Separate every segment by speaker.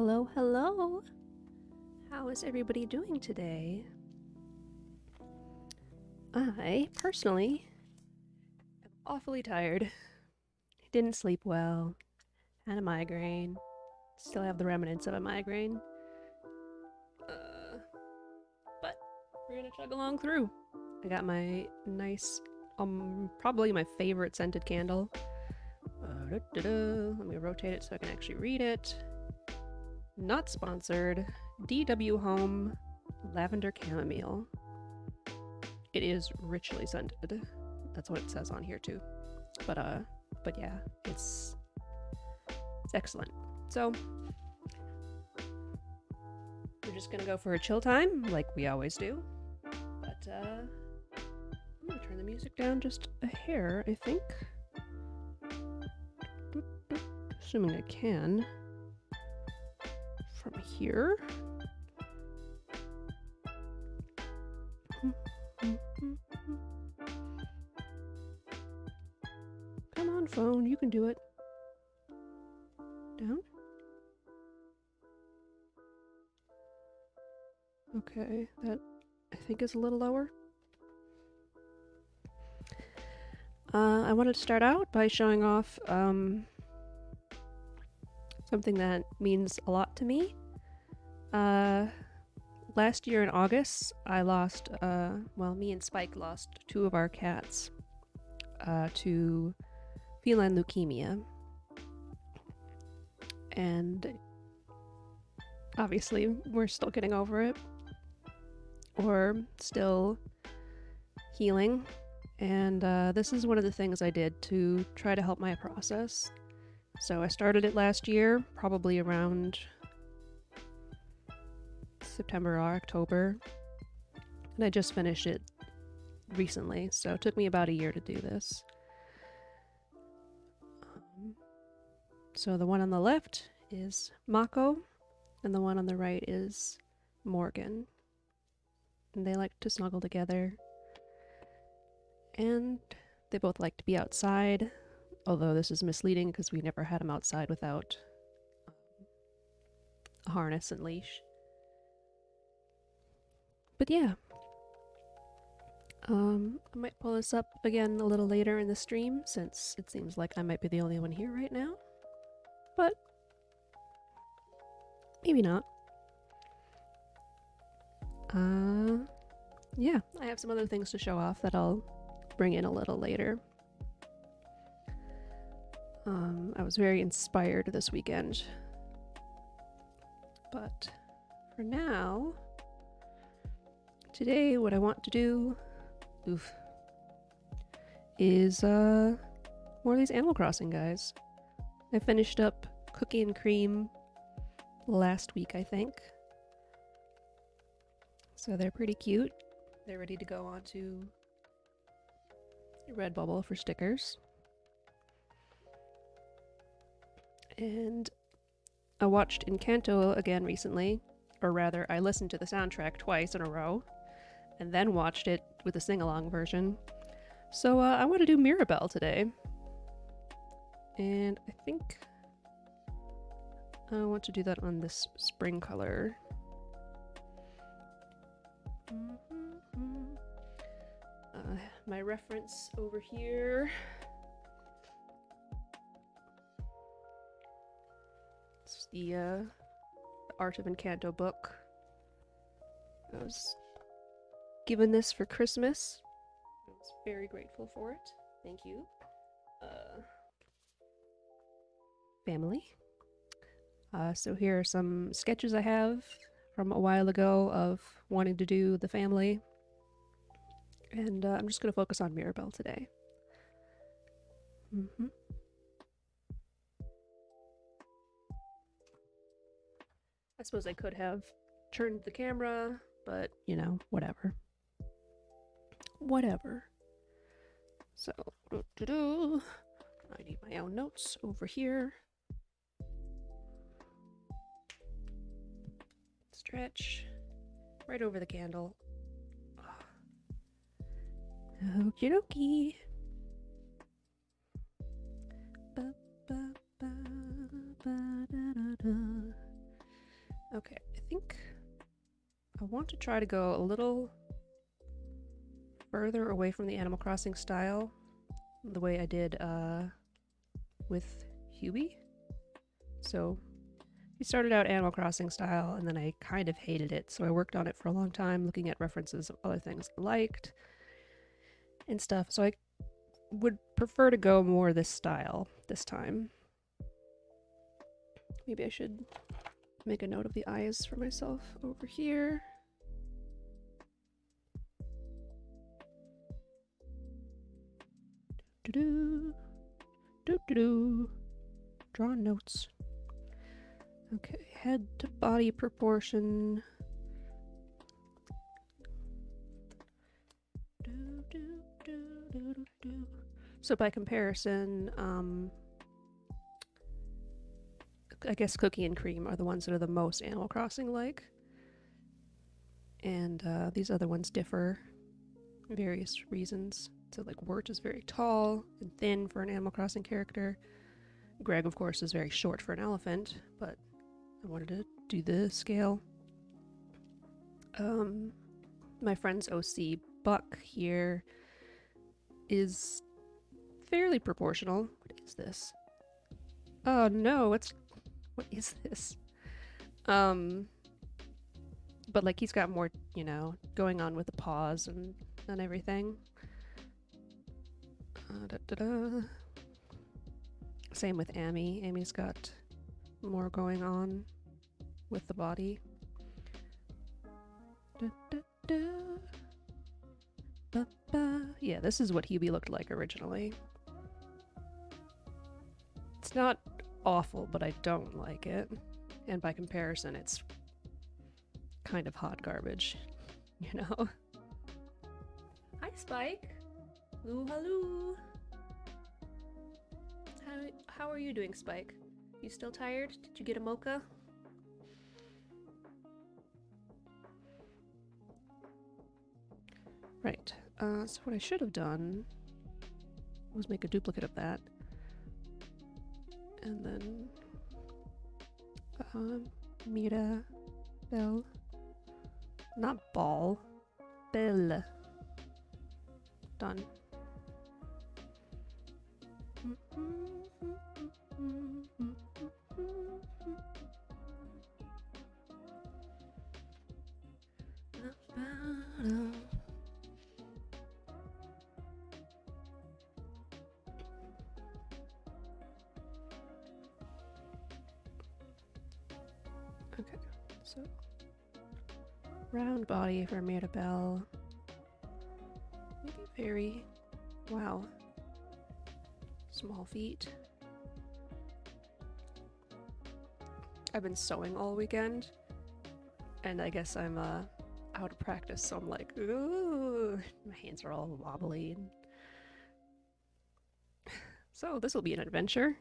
Speaker 1: Hello, hello. How is everybody doing today? I, personally, am awfully tired. Didn't sleep well. Had a migraine. Still have the remnants of a migraine. Uh, but we're gonna chug along through. I got my nice, um, probably my favorite scented candle. Uh. Let me rotate it so I can actually read it. Not sponsored. DW Home Lavender Chamomile. It is richly scented. That's what it says on here too. But uh but yeah, it's it's excellent. So we're just gonna go for a chill time, like we always do. But uh I'm gonna turn the music down just a hair, I think. Assuming I can. From here. Come on, phone, you can do it. Down? Okay, that I think is a little lower. Uh, I wanted to start out by showing off um, something that means a lot to me. Uh, last year in August, I lost, uh, well, me and Spike lost two of our cats uh, to feline leukemia. And obviously, we're still getting over it, or still healing. And uh, this is one of the things I did to try to help my process. So I started it last year, probably around September or October. And I just finished it recently, so it took me about a year to do this. Um, so the one on the left is Mako, and the one on the right is Morgan. And they like to snuggle together. And they both like to be outside, although this is misleading because we never had them outside without um, a harness and leash. But yeah. Um, I might pull this up again a little later in the stream since it seems like I might be the only one here right now. But maybe not. Uh, yeah, I have some other things to show off that I'll bring in a little later. Um, I was very inspired this weekend. But for now, today what I want to do, oof, is uh, more of these Animal Crossing guys. I finished up Cookie and Cream last week, I think. So they're pretty cute. They're ready to go on to Redbubble for stickers. And I watched Encanto again recently, or rather, I listened to the soundtrack twice in a row, and then watched it with a sing along version. So uh, I want to do Mirabel today. And I think I want to do that on this spring color. Uh, my reference over here. It's the, uh, Art of Encanto book. I was given this for Christmas. I was very grateful for it. Thank you. Uh, family. Uh, so here are some sketches I have from a while ago of wanting to do the family. And uh, I'm just going to focus on Mirabel today. Mm-hmm. I suppose I could have turned the camera, but you know, whatever. Whatever. So, doo-doo-doo. I need my own notes over here. Stretch right over the candle. Okie dokie. Ba, ba, ba, da, da, da. Okay, I think I want to try to go a little further away from the Animal Crossing style, the way I did uh, with Hubie. So he started out Animal Crossing style, and then I kind of hated it. So I worked on it for a long time, looking at references of other things I liked and stuff. So I would prefer to go more this style this time. Maybe I should make a note of the eyes for myself over here. Do do do do. Draw notes. Okay, head to body proportion. So by comparison, um, I guess Cookie and Cream are the ones that are the most Animal Crossing like. And uh, these other ones differ various reasons. So, like, Wirt is very tall and thin for an Animal Crossing character. Greg, of course, is very short for an elephant, but I wanted to do the scale. Um, my friend's OC Buck here is fairly proportional. What is this? Oh no, what's what is this? Um but like he's got more, you know, going on with the paws and and everything. Da, da, da. Same with Amy. Amy's got more going on with the body. Ba, ba. Yeah, this is what Hubie looked like originally. It's not awful, but I don't like it. And by comparison, it's kind of hot garbage, you know? Hi, Spike. Hello. How, how are you doing, Spike? You still tired? Did you get a mocha? Right. Uh, so what I should have done was make a duplicate of that. And then um, Mira Bell. Not ball. Bell. Done. Okay, so round body for Mirabel. Maybe very wow. Small feet. I've been sewing all weekend, and I guess I'm uh, out of practice, so I'm like, ooh, my hands are all wobbly. So this will be an adventure.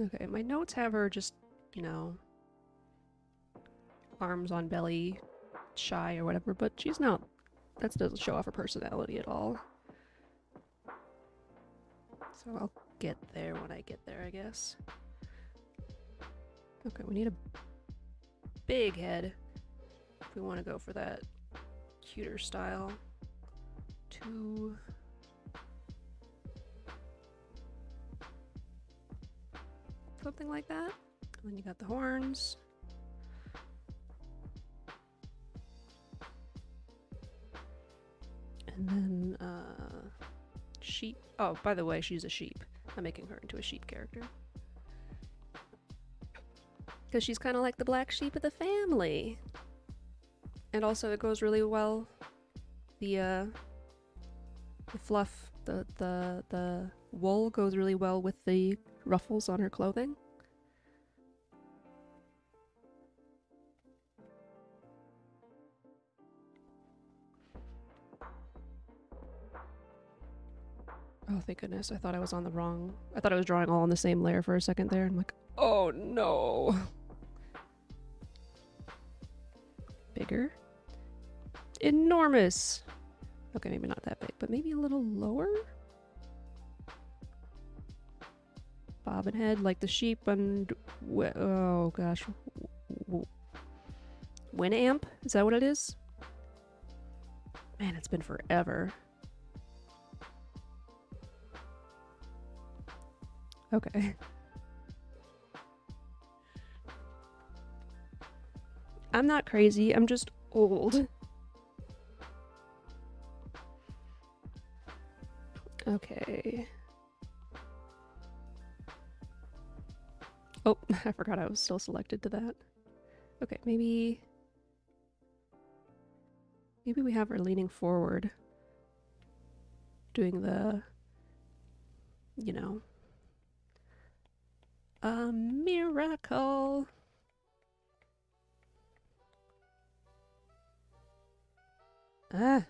Speaker 1: Okay, my notes have her just, you know, arms on belly, shy or whatever, but she's not. That doesn't show off her personality at all. So I'll get there when I get there, I guess. Okay, we need a big head if we want to go for that cuter style. Two. Something like that. And then you got the horns. And then, uh, sheep. Oh, by the way, she's a sheep. I'm making her into a sheep character. Because she's kind of like the black sheep of the family. And also, it goes really well. The, uh, the fluff, the, the, the wool goes really well with the ruffles on her clothing. Oh, thank goodness. I thought I was on the wrong. I thought I was drawing all on the same layer for a second there. I'm like, oh no. Bigger. Enormous. Okay, maybe not that big, but maybe a little lower? bobbin head, like the sheep and oh gosh, Winamp? Is that what it is? Man, it's been forever. Okay. I'm not crazy, I'm just old. Okay. Oh, I forgot I was still selected to that. Okay, maybe... Maybe we have her leaning forward. Doing the... You know... A miracle! Ah!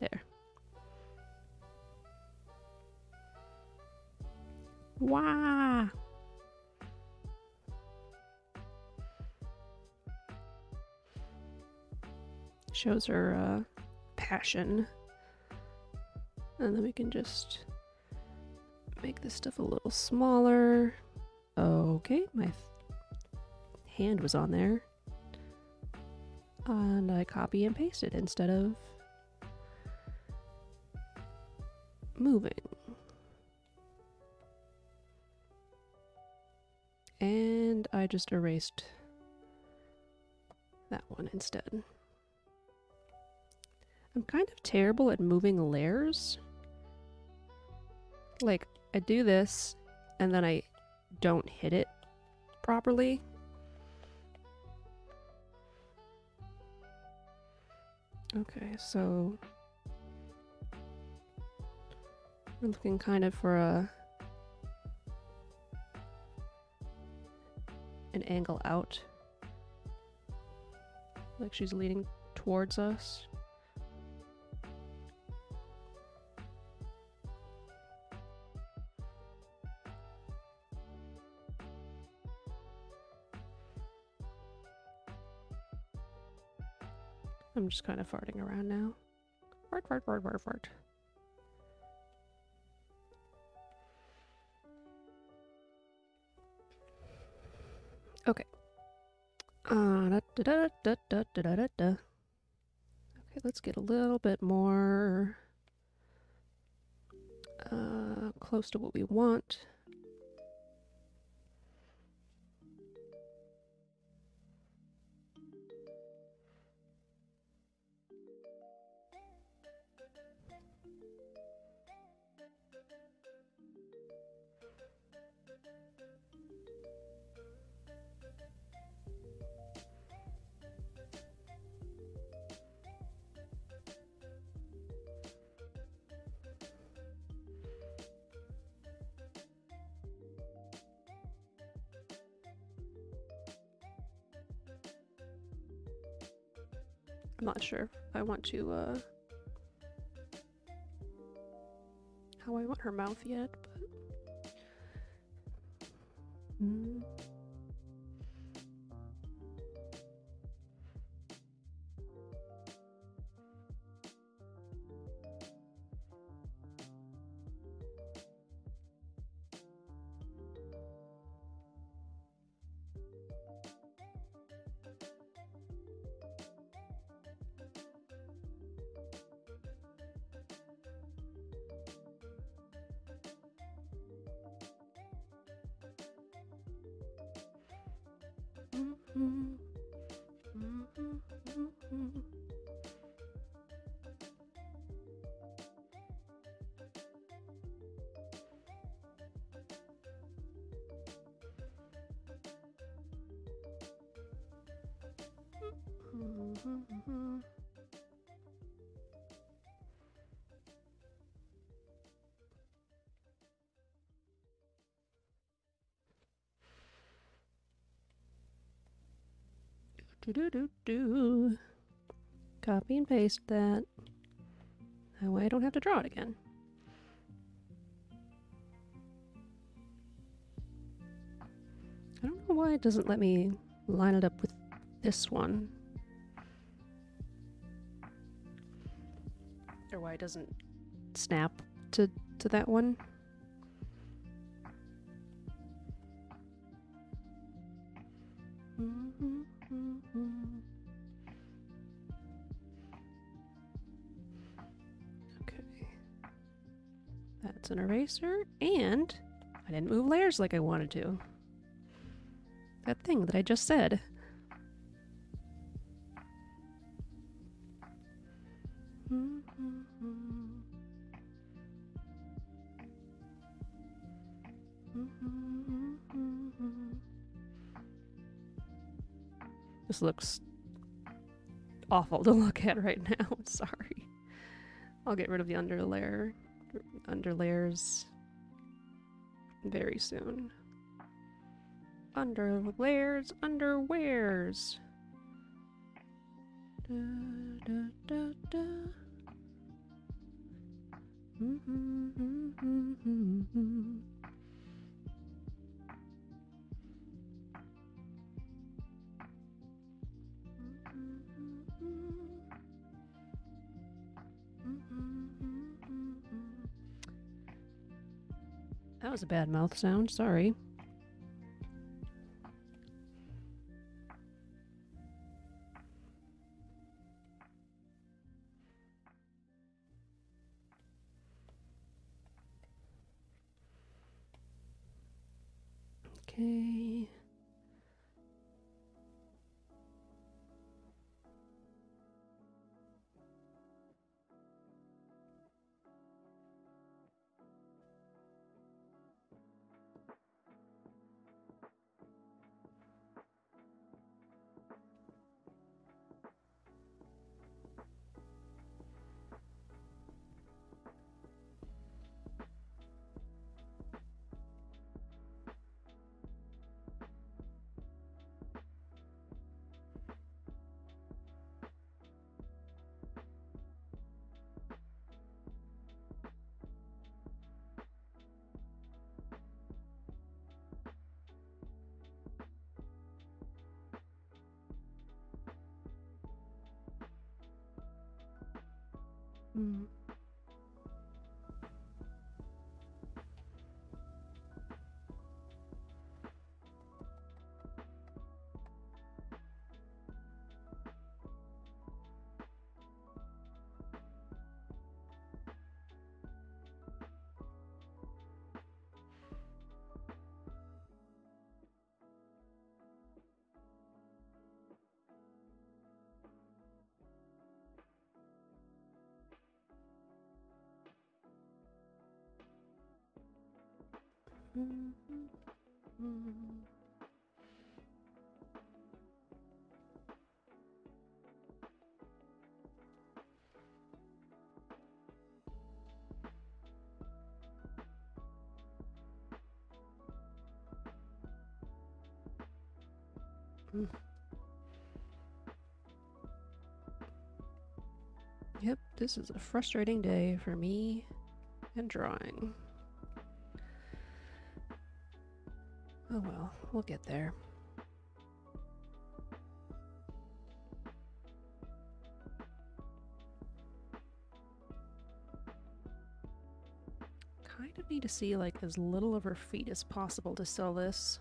Speaker 1: There. Wow. Shows her uh, passion. And then we can just make this stuff a little smaller. Okay, my hand was on there. And I copy and paste it instead of moving. And I just erased that one instead. I'm kind of terrible at moving layers. Like, I do this, and then I don't hit it properly. Okay, so we're looking kind of for a an angle out. Like she's leaning towards us. I'm just kind of farting around now. Fart, fart, fart, fart, fart. Okay. Uh, da, da, da, okay, let's get a little bit more uh, close to what we want. Not sure I want to, uh, how I want her mouth yet, but. Mm. Do do do do. Copy and paste that. That way I don't have to draw it again. I don't know why it doesn't let me line it up with this one. Or why it doesn't snap to, to that one. Mm -hmm. Okay. That's an eraser, and I didn't move layers like I wanted to. That thing that I just said. This looks awful to look at right now. Sorry. I'll get rid of the under layer, under layers very soon. Under layers, underwears. Da, da, da, da. Mm-hmm, mm-hmm, mm-hmm. That was a bad mouth sound, sorry. Mm. Yep, this is a frustrating day for me and drawing. Well, get there. Kind of need to see like as little of her feet as possible to sell this.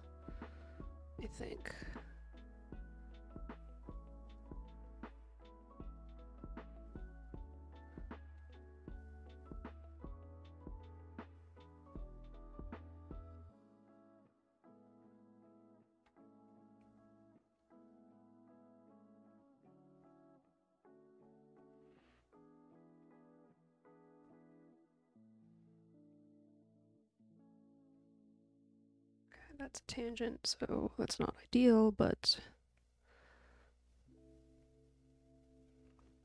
Speaker 1: Tangent, so that's not ideal, but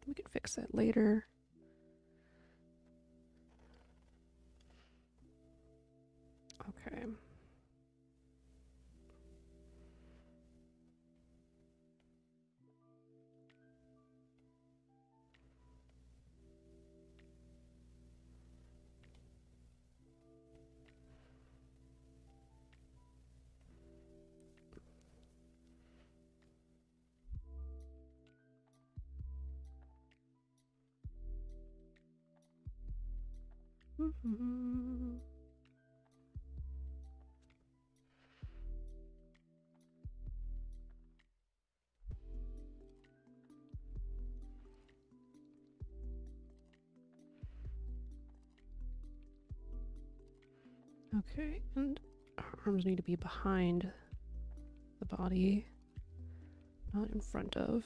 Speaker 1: we can fix that later. Okay, and arms need to be behind the body, not in front of.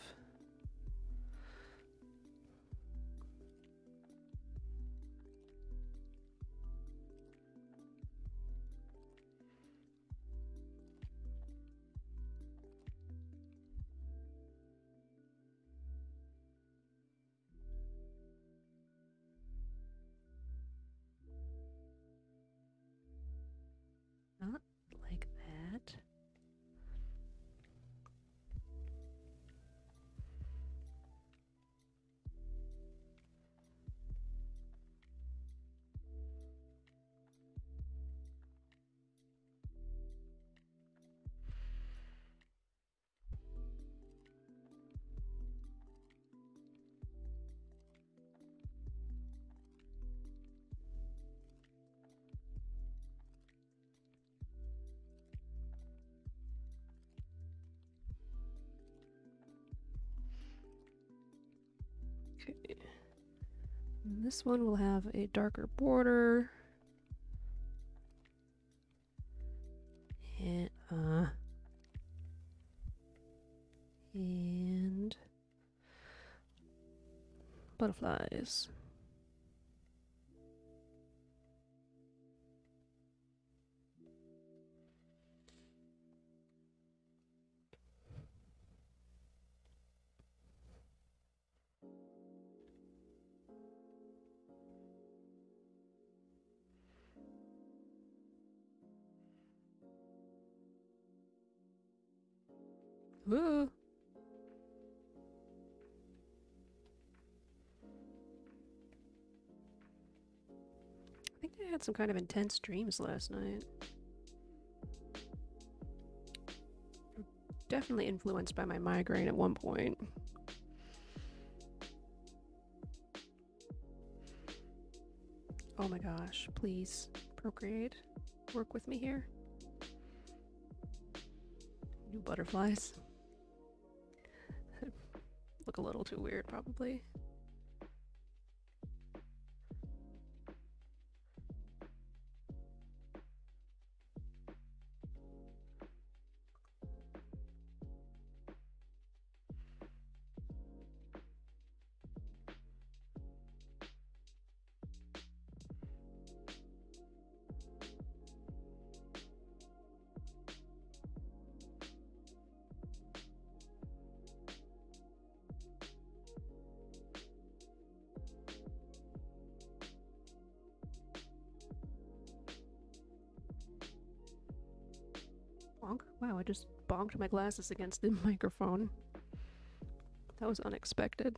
Speaker 1: This one will have a darker border. And, uh, and butterflies. Some kind of intense dreams last night. Definitely influenced by my migraine at one point. Oh my gosh, please, Procreate, work with me here. New butterflies. Look a little too weird, probably. My glasses against the microphone. That was unexpected.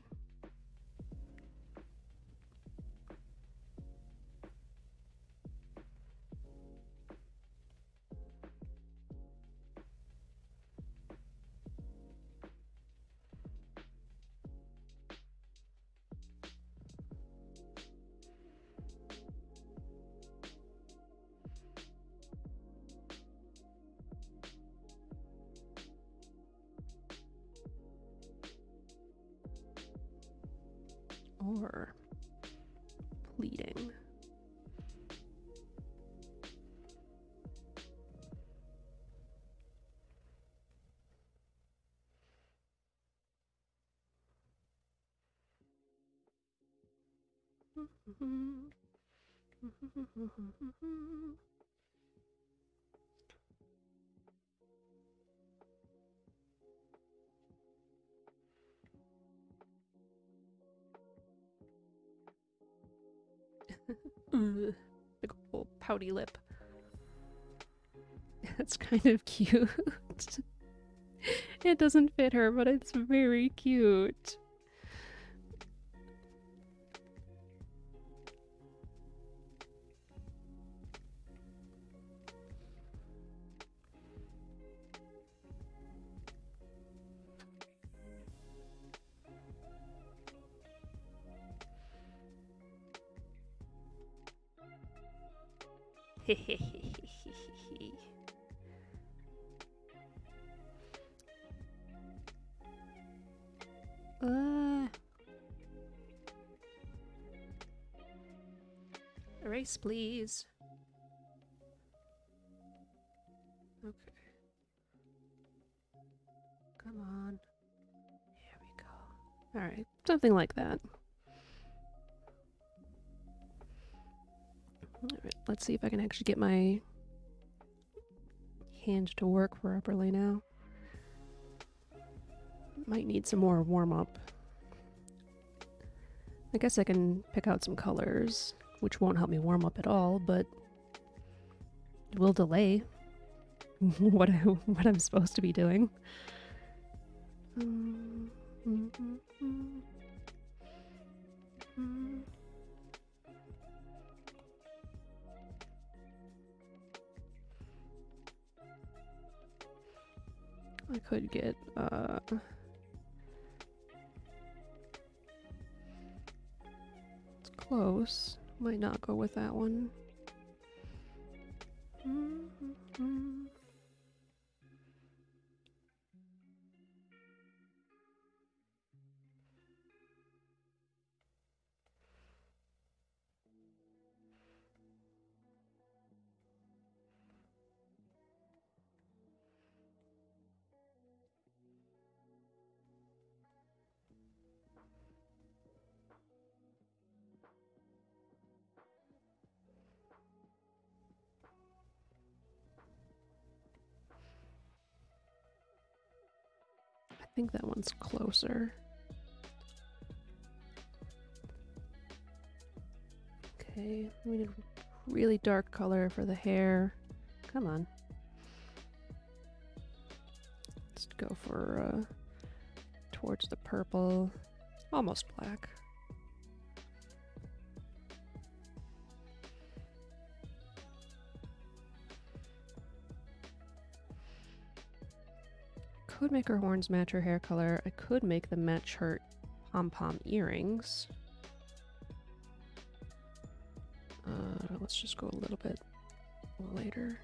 Speaker 1: Big old pouty lip. That's kind of cute. it doesn't fit her, but it's very cute. please. Okay. Come on. Here we go. Alright, something like that. Alright, let's see if I can actually get my hand to work properly now. Might need some more warm up. I guess I can pick out some colors which won't help me warm up at all, but it will delay what I, what I'm supposed to be doing. I could get uh it's close. Might not go with that one. Mm -hmm. I think that one's closer. Okay, we need really dark color for the hair. Come on. Let's go for uh, towards the purple, almost black. Could make her horns match her hair color. I could make them match her pom-pom earrings. Uh, let's just go a little bit later.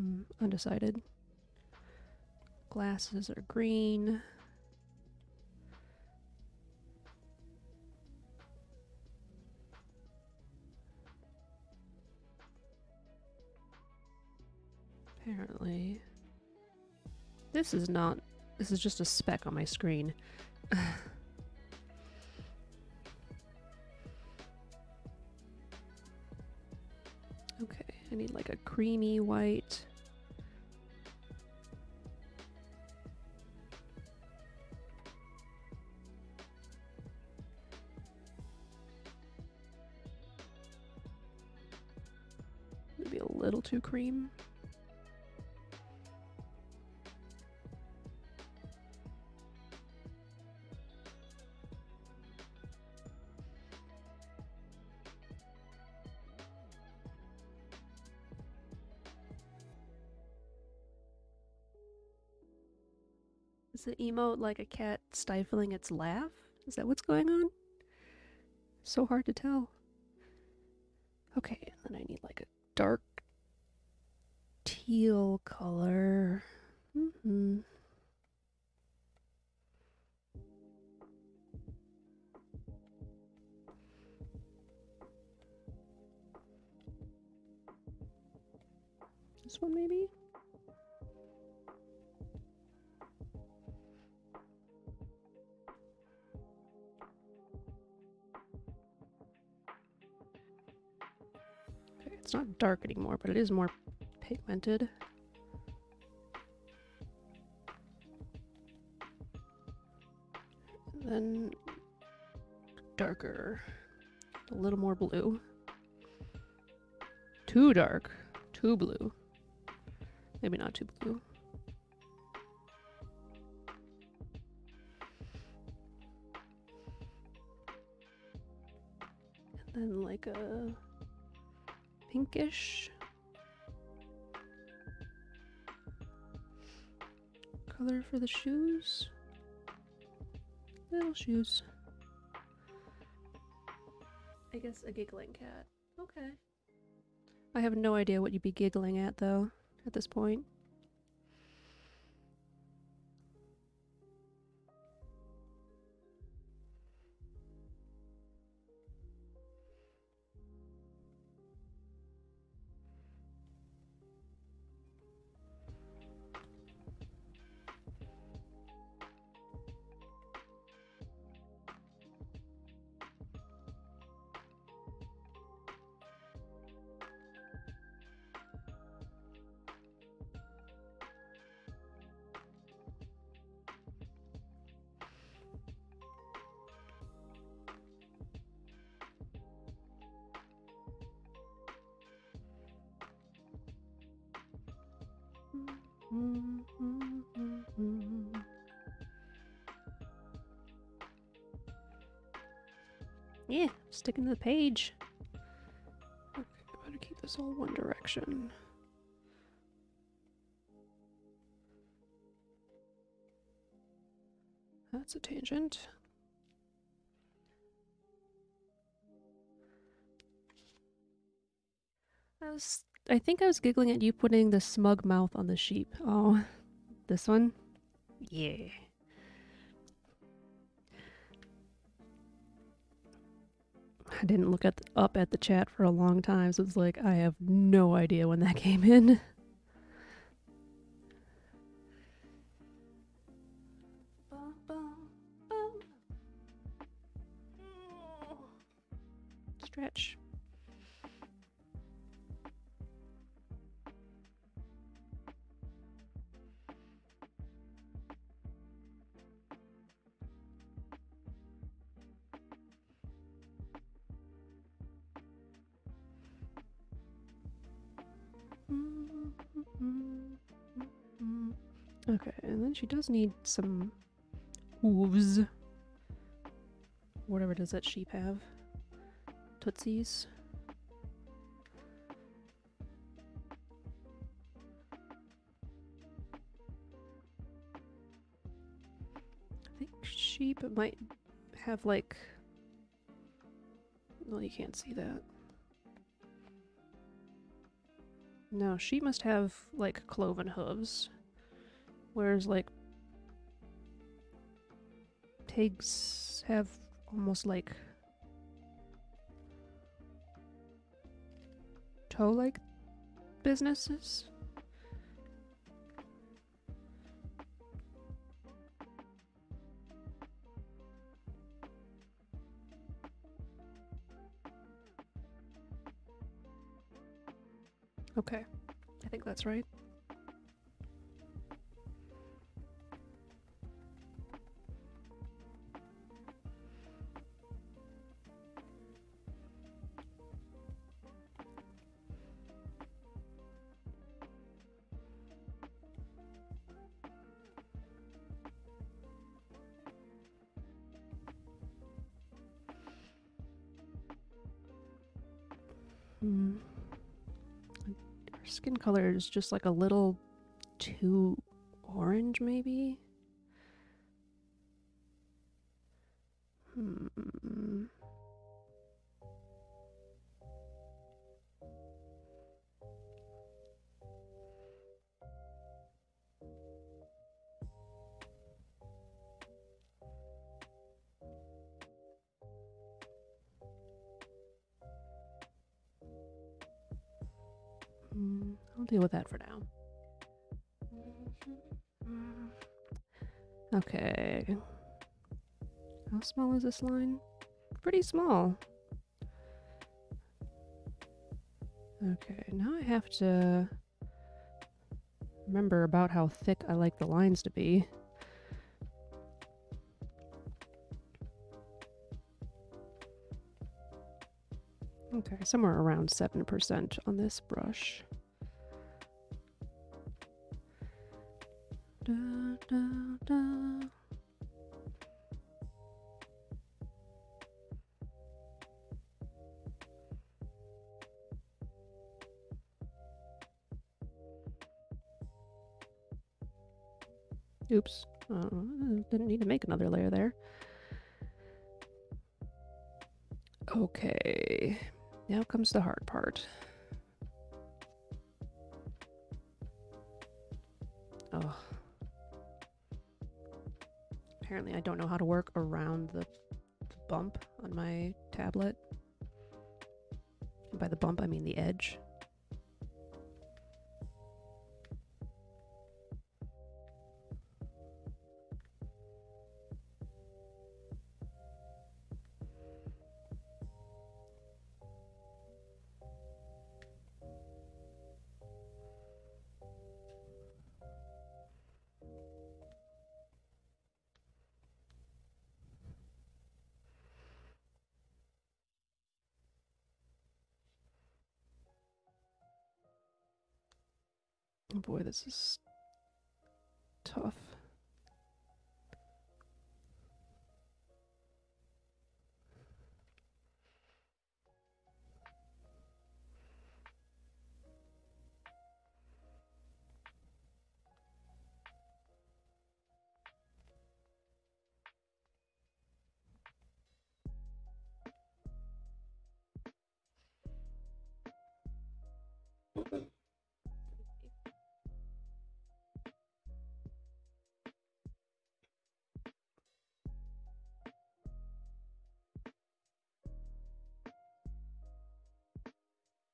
Speaker 1: Mm, undecided. Glasses are green. Apparently. This is not... This is just a speck on my screen. okay, I need like a creamy white. Maybe a little too cream. The emote like a cat stifling its laugh? Is that what's going on? So hard to tell. Okay, and then I need like a dark teal color. Mm -hmm. This one maybe? It's not dark anymore, but it is more pigmented. And then darker, a little more blue. Too dark, too blue. Maybe not too blue. And then like a pinkish color for the shoes. Little shoes. I guess a giggling cat. Okay. I have no idea what you'd be giggling at though, at this point. Sticking to the page. Okay, I better keep this all one direction. That's a tangent. I was I think I was giggling at you putting the smug mouth on the sheep. Oh, this one? Yeah. I didn't look at up at the chat for a long time, so it's like I have no idea when that came in. Does need some hooves. Whatever does that sheep have? Tootsies. I think sheep might have like. No, you can't see that. No, sheep must have like cloven hooves. Whereas like pigs have almost like toe like businesses. Okay, I think that's right. Hmm. Her skin color is just like a little too orange, maybe? Small is this line? Pretty small. Okay, now I have to remember about how thick I like the lines to be. Okay, somewhere around 7% on this brush. Comes the hard part. Boy, this is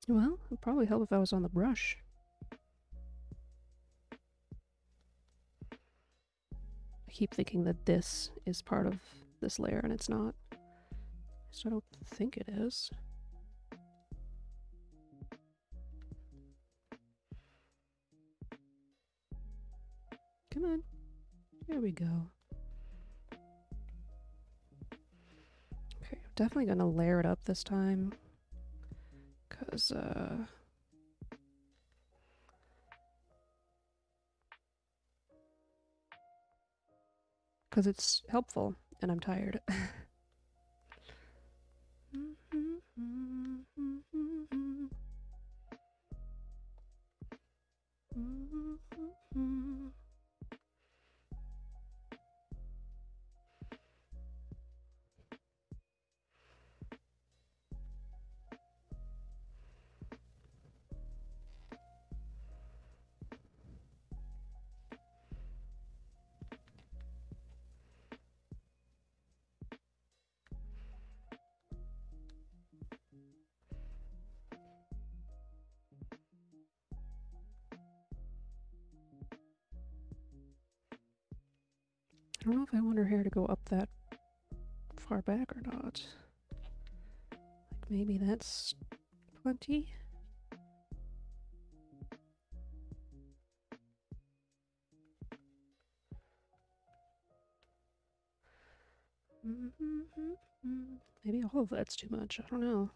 Speaker 1: Well, it'd probably help if I was on the brush. I keep thinking that this is part of this layer and it's not. So I don't think it is. Come on. There we go. Okay, I'm definitely gonna layer it up this time. Cause, uh... Cause it's helpful, and I'm tired. far back or not. Like maybe that's plenty. Maybe all of that's too much. I don't know.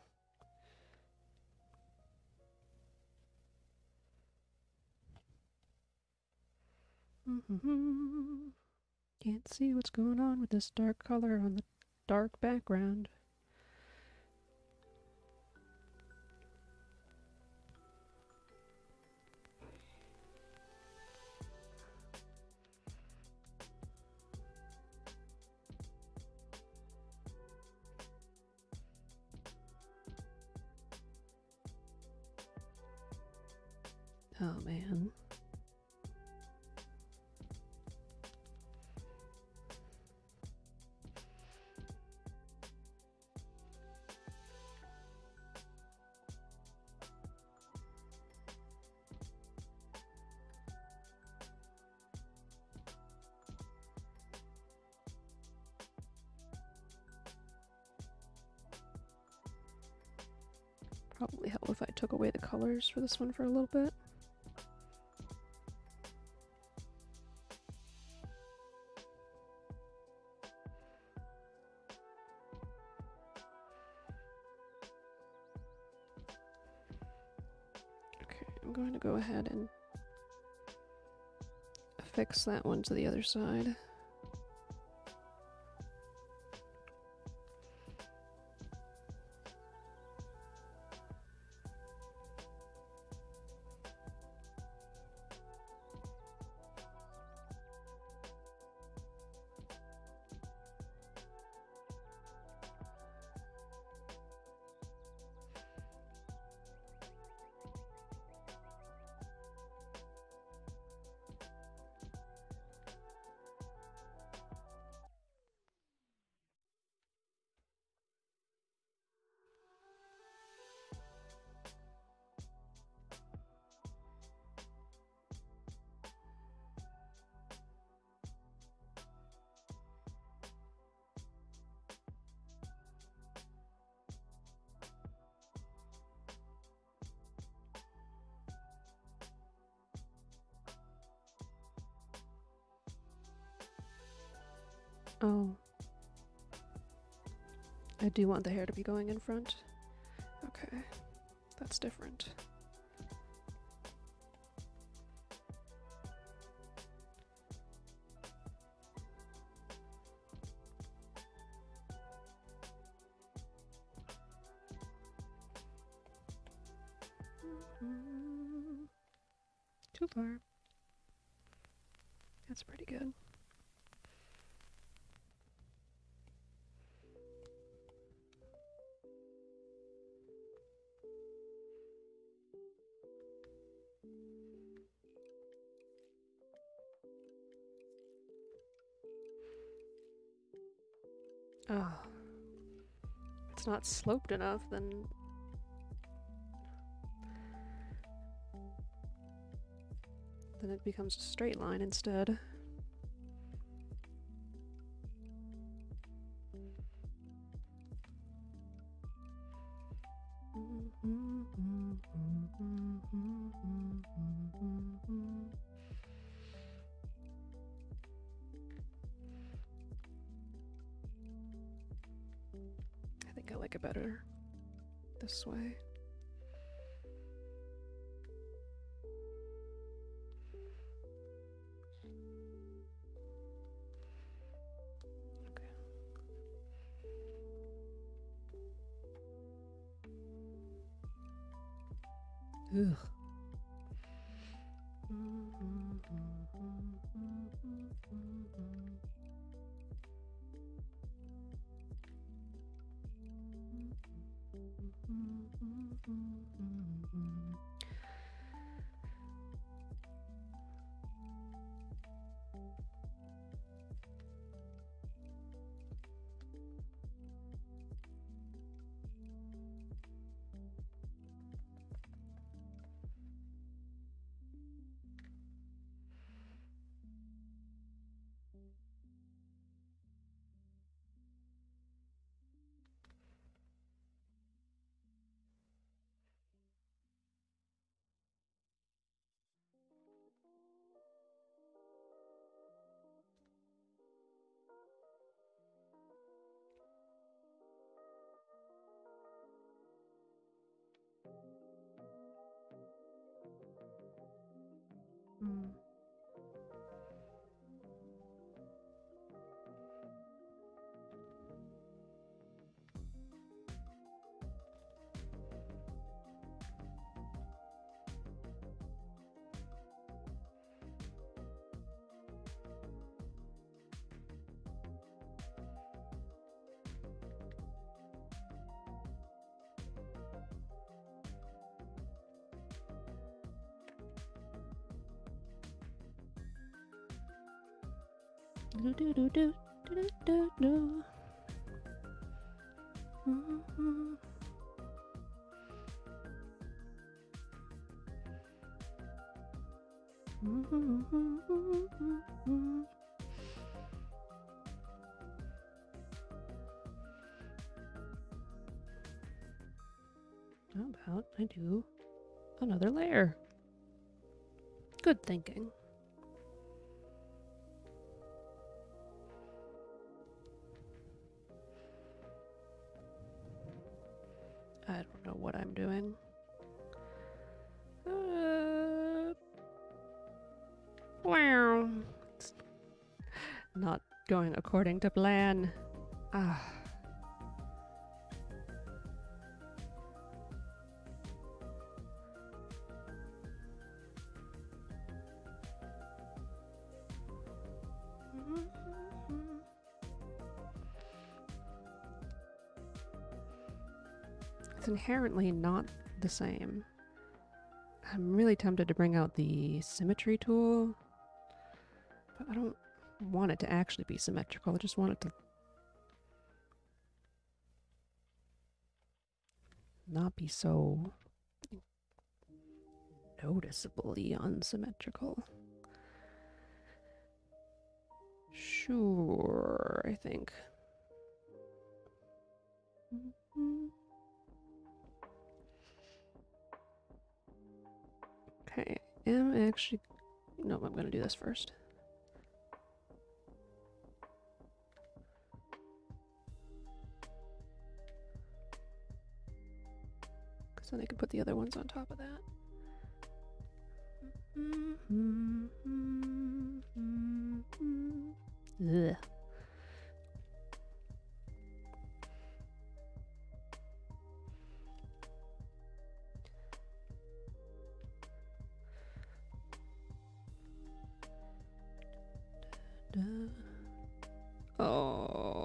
Speaker 1: Can't see what's going on with this dark color on the dark background. Probably help if I took away the colors for this one for a little bit. Okay, I'm going to go ahead and affix that one to the other side. I do want the hair to be going in front. Okay, that's different. Mm -hmm. Too far. Not sloped enough, then. Then it becomes a straight line instead. How about I do another layer? Good thinking. What I'm doing. Uh, wow. It's not going according to plan. Ah. It's inherently not the same. I'm really tempted to bring out the symmetry tool, but I don't want it to actually be symmetrical. I just want it to not be so noticeably unsymmetrical. Sure, I think. Mhm. Okay, I'm actually. No, I'm gonna do this first. Because then I can put the other ones on top of that. Mm-hmm. Mm-hmm. Mm-hmm. Ugh. Oh.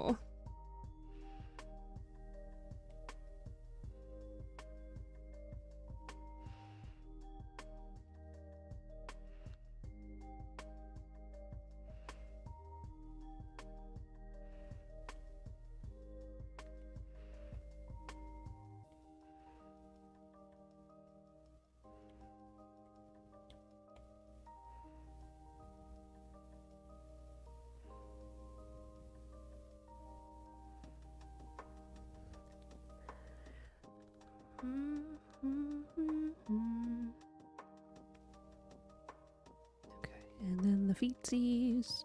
Speaker 1: Feetsies.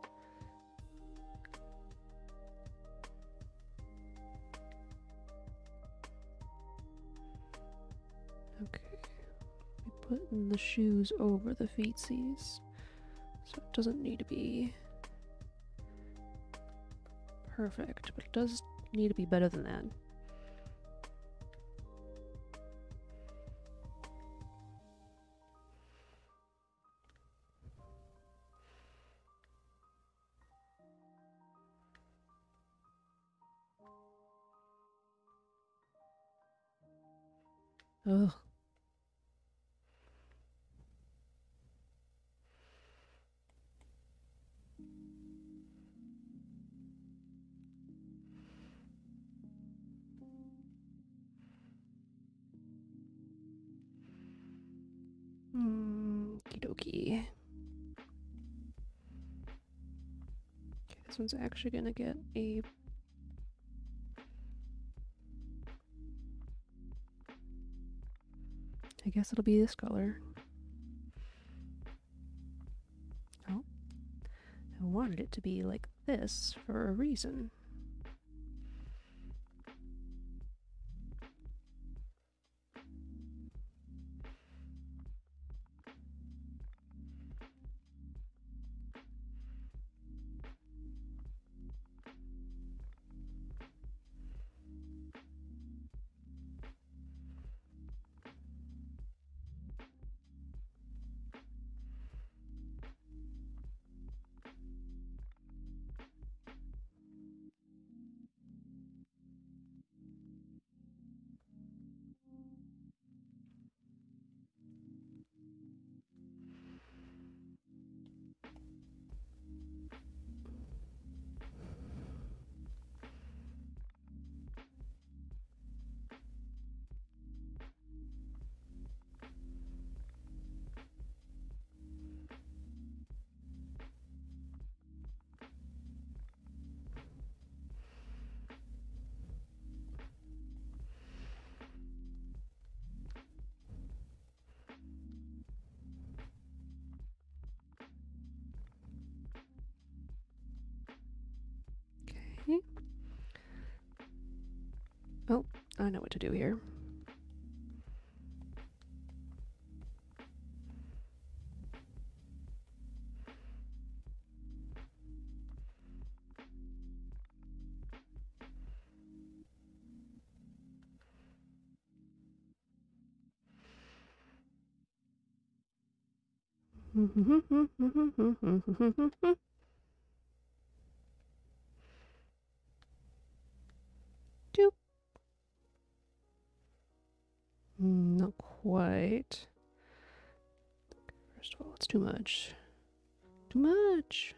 Speaker 1: Okay, we putting the shoes over the feetsies, so it doesn't need to be perfect, but it does need to be better than that. This one's actually gonna get a I guess it'll be this color. Oh. I wanted it to be like this for a reason. I know what to do here. Quite. First of all, it's too much. Too much.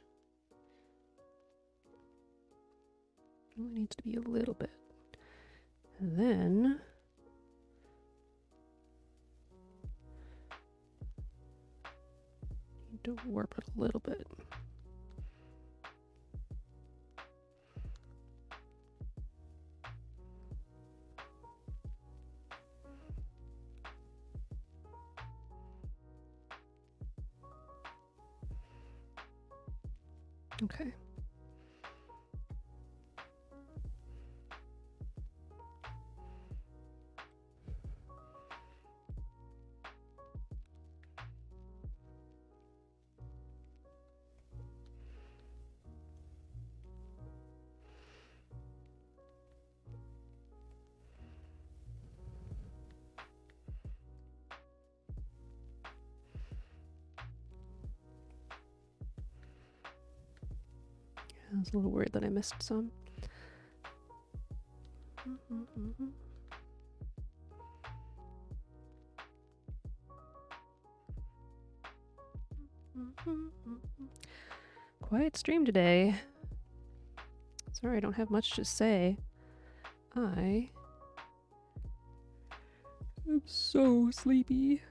Speaker 1: Only needs to be a little bit. And then need to warp it a little bit. Was a little worried that I missed some. Quiet stream today. Sorry, I don't have much to say. I am so sleepy.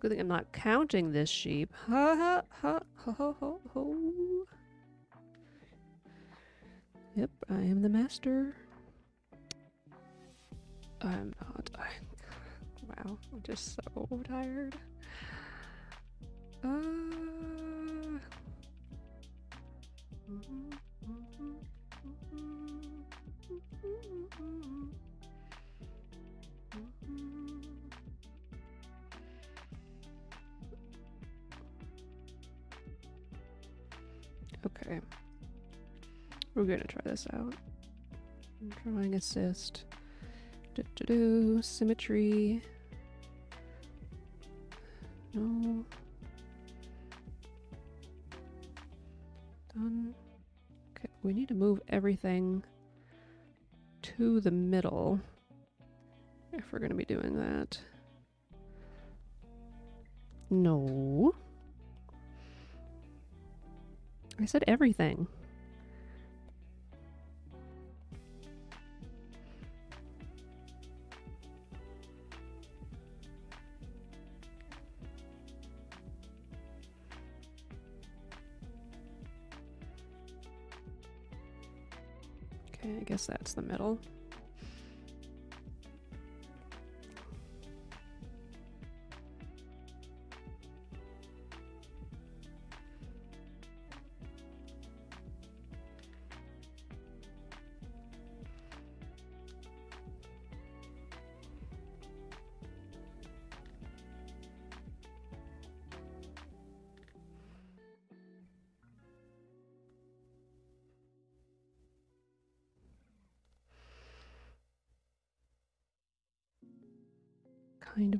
Speaker 1: A good thing I'm not counting this sheep. Ha ha ha ho ho ho. Yep, I am the master. I'm not. I, wow, I'm just so tired. Uh, Okay. We're gonna try this out. Drawing assist. Do, do, do. Symmetry. No. Done. Okay, we need to move everything to the middle if we're to be doing that. No. I said everything. Okay, I guess that's the middle.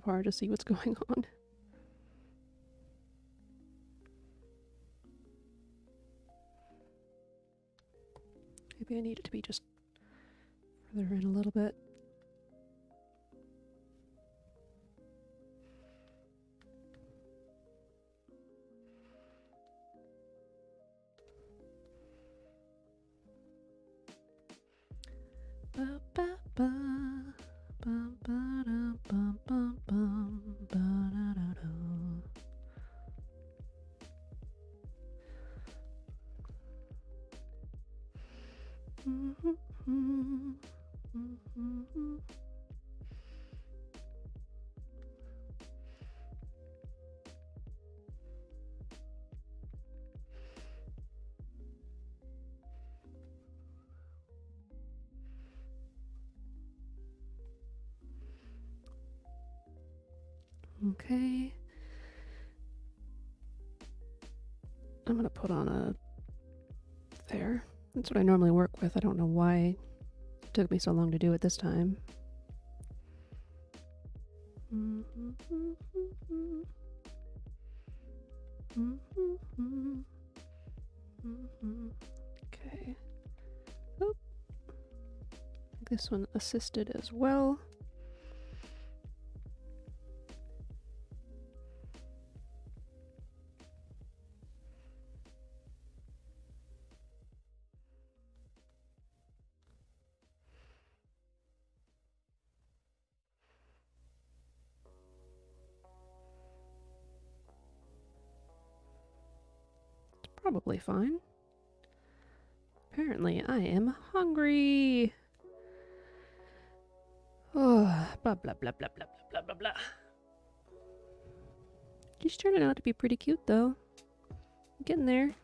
Speaker 1: Hard to see what's going on. Maybe I need it to be just I'm gonna put on a there. That's what I normally work with. I don't know why it took me so long to do it this time. Okay. Oh. Oop. This one assisted as well. Probably fine. Apparently, I am hungry. Oh, blah blah blah blah blah blah blah blah. She's turning out to be pretty cute, though. Getting there.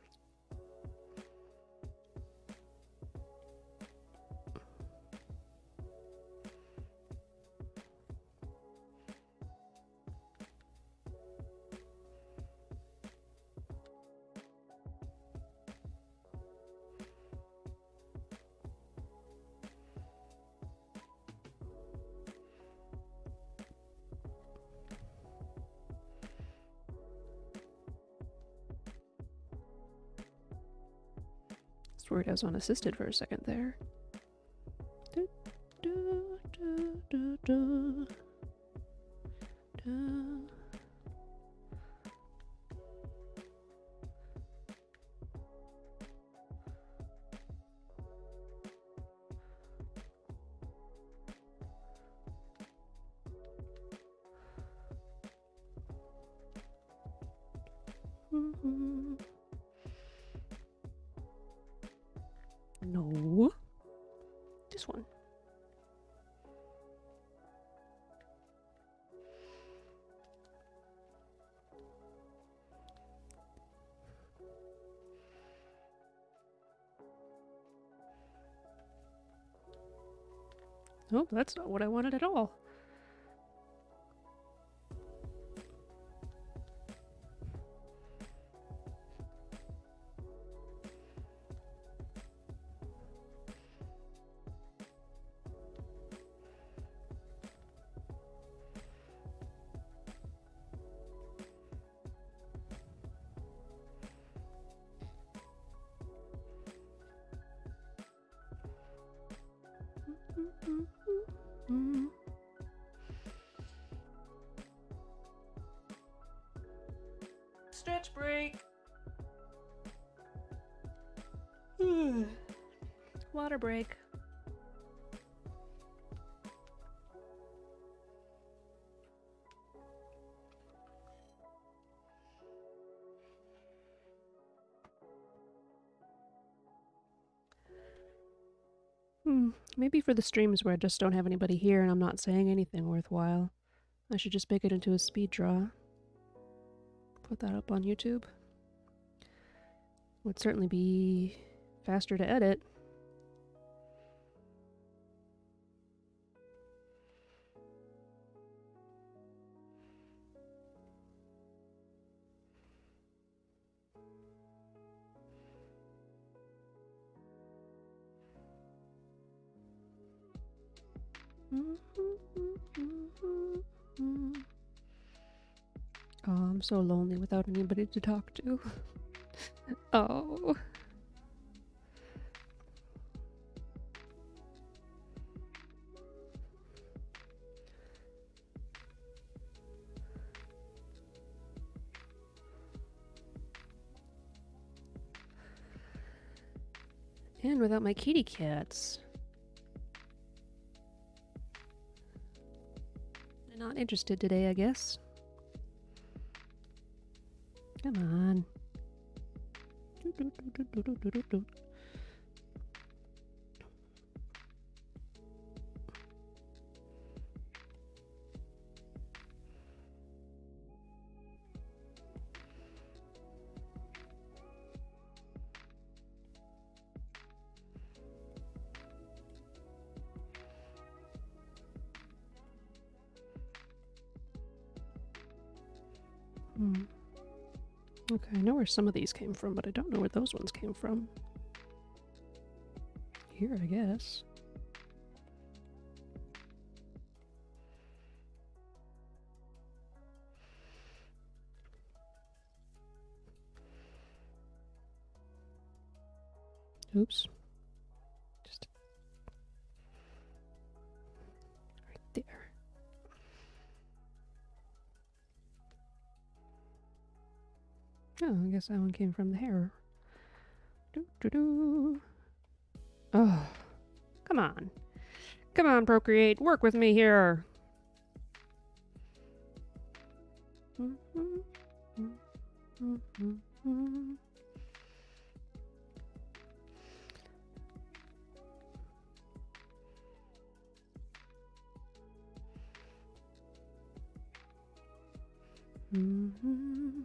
Speaker 1: Swear I was unassisted for a second there. Oh, that's not what I wanted at all. Water break. Hmm, maybe for the streams where I just don't have anybody here and I'm not saying anything worthwhile, I should just make it into a speed draw. Put that up on YouTube. Would certainly be faster to edit. So lonely without anybody to talk to. oh. And without my kitty cats. They're not interested today, I guess. Come on. Okay, I know where some of these came from, but I don't know where those ones came from. Here, I guess. Oops. Oh, I guess that one came from the hair. Doo doo. Oh, come on. Come on, Procreate. Work with me here. Mm-hmm.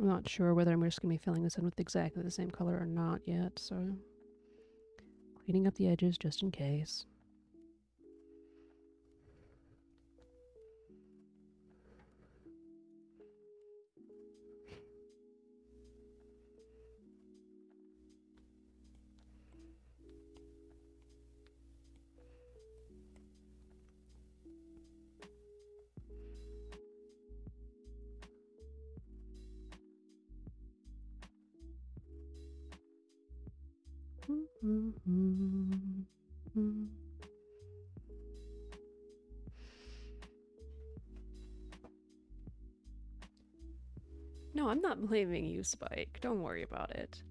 Speaker 1: I'm not sure whether I'm just going to be filling this in with exactly the same color or not yet, so cleaning up the edges just in case. No, I'm not blaming you, Spike. Don't worry about it.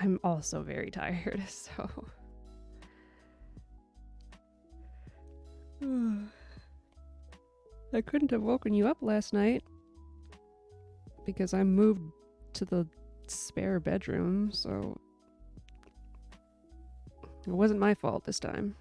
Speaker 1: I'm also very tired, so. I couldn't have woken you up last night because I moved to the spare bedroom, so it wasn't my fault this time.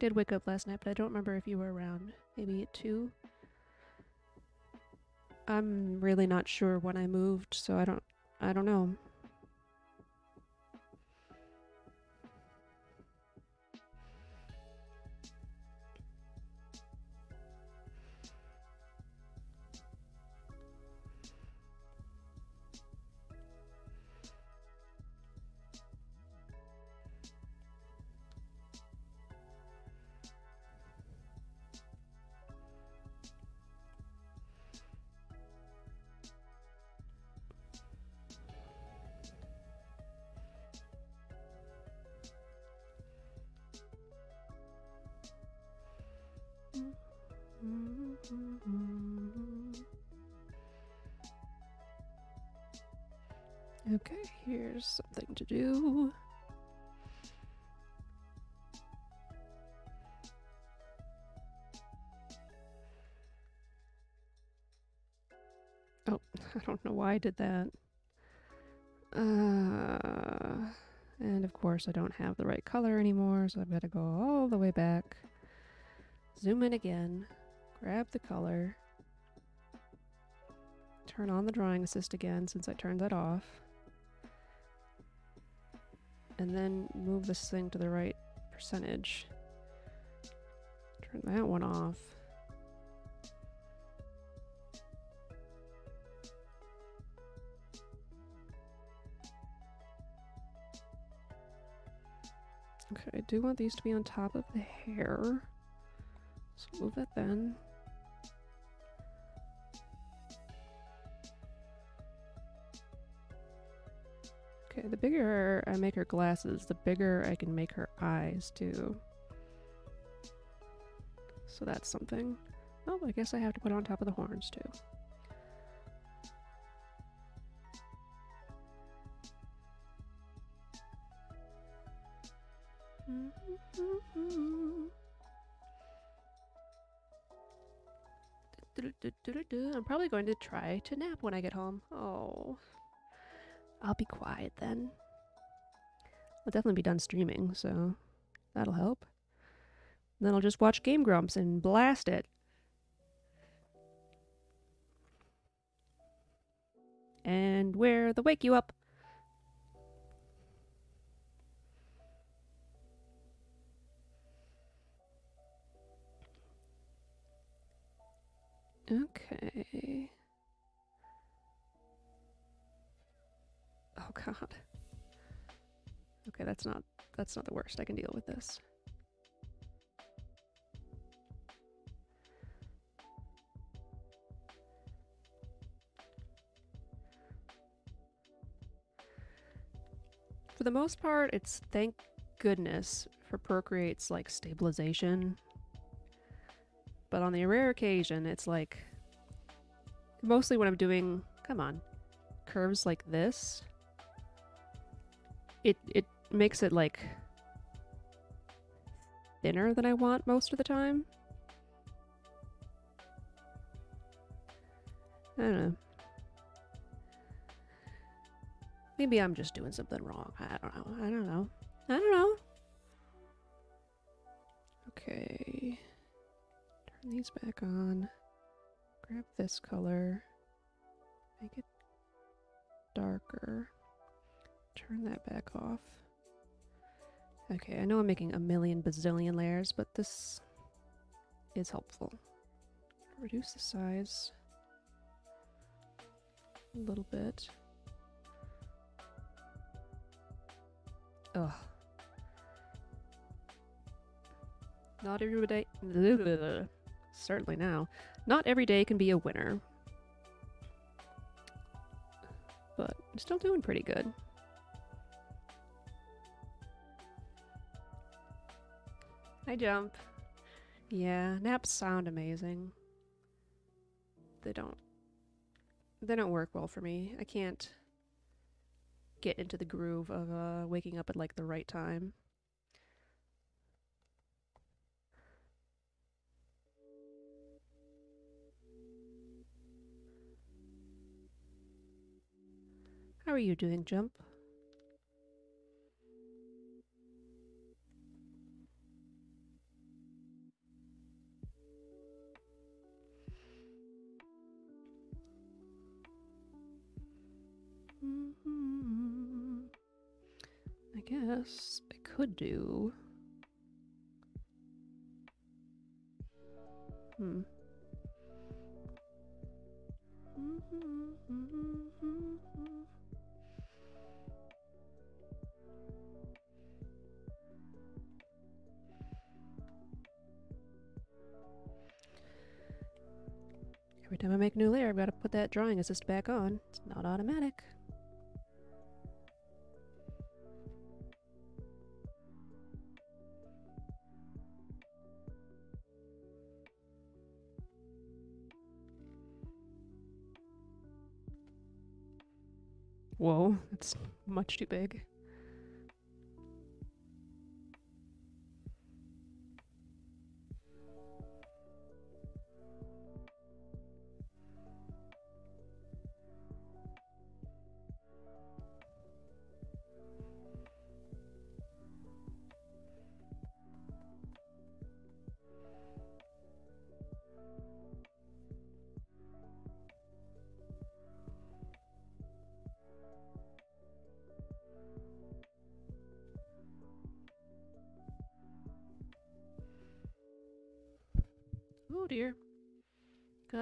Speaker 1: Did wake up last night, but I don't remember if you were around. Maybe at 2? I'm really not sure when I moved, so I don't I don't know. I did that. Uh, and of course I don't have the right color anymore, so I've got to go all the way back. Zoom in again, grab the color, turn on the drawing assist again since I turned that off, and then move this thing to the right percentage. Turn that one off. Okay, I do want these to be on top of the hair. So move that then. Okay, the bigger I make her glasses, the bigger I can make her eyes too. So that's something. Oh, I guess I have to put on top of the horns too. I'm probably going to try to nap when I get home. Oh. I'll be quiet then. I'll definitely be done streaming, so that'll help. then I'll just watch Game Grumps and blast it. And where the wake you up. Okay. Oh god. Okay, that's not that's not the worst. I can deal with this. For the most part, it's thank goodness for Procreate's like stabilization but on the rare occasion, it's like mostly when I'm doing, come on, curves like this, it it makes it like thinner than I want most of the time. I don't know. Maybe I'm just doing something wrong. I don't know. I don't know. I don't know. Okay. These back on. Grab this color. Make it darker. Turn that back off. Okay, I know I'm making a million bazillion layers, but this is helpful. Reduce the size a little bit. Ugh. Not every day. Certainly now. Not every day can be a winner. But I'm still doing pretty good. I jump. Yeah, naps sound amazing. They don't. They don't work well for me. I can't get into the groove of uh, waking up at like the right time. How are you doing, Jump? Mm-hmm. I guess I could do. Drawing assist back on. It's not automatic. Whoa, that's much too big.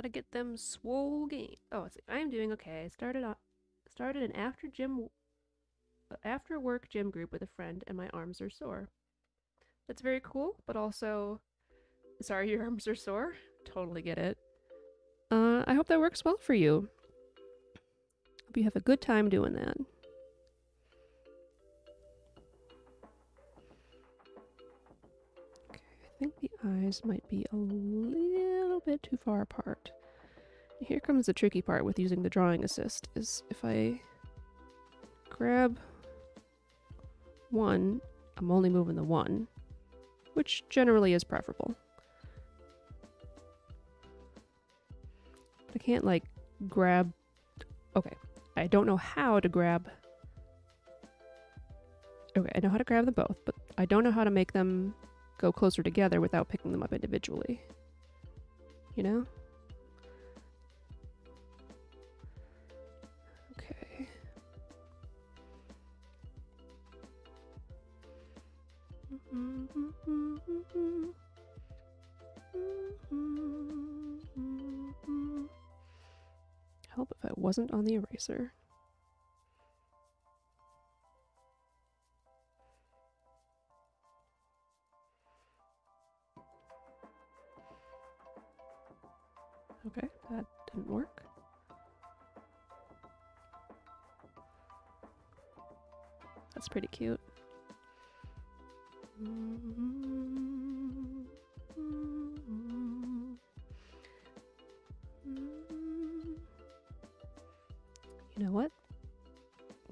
Speaker 1: Gotta get them swole game. Oh, let's see. I am doing okay. I started on, started an after gym, after work gym group with a friend, and my arms are sore. That's very cool, but also, sorry, your arms are sore. Totally get it. Uh, I hope that works well for you. Hope you have a good time doing that. Eyes might be a little bit too far apart. Here comes the tricky part with using the drawing assist, is if I grab one, I'm only moving the one, which generally is preferable. I can't like grab, okay, I don't know how to grab, okay, I know how to grab them both, but I don't know how to make them go closer together without picking them up individually. You know? Okay. Help if I wasn't on the eraser. Okay, that didn't work. That's pretty cute. You know what?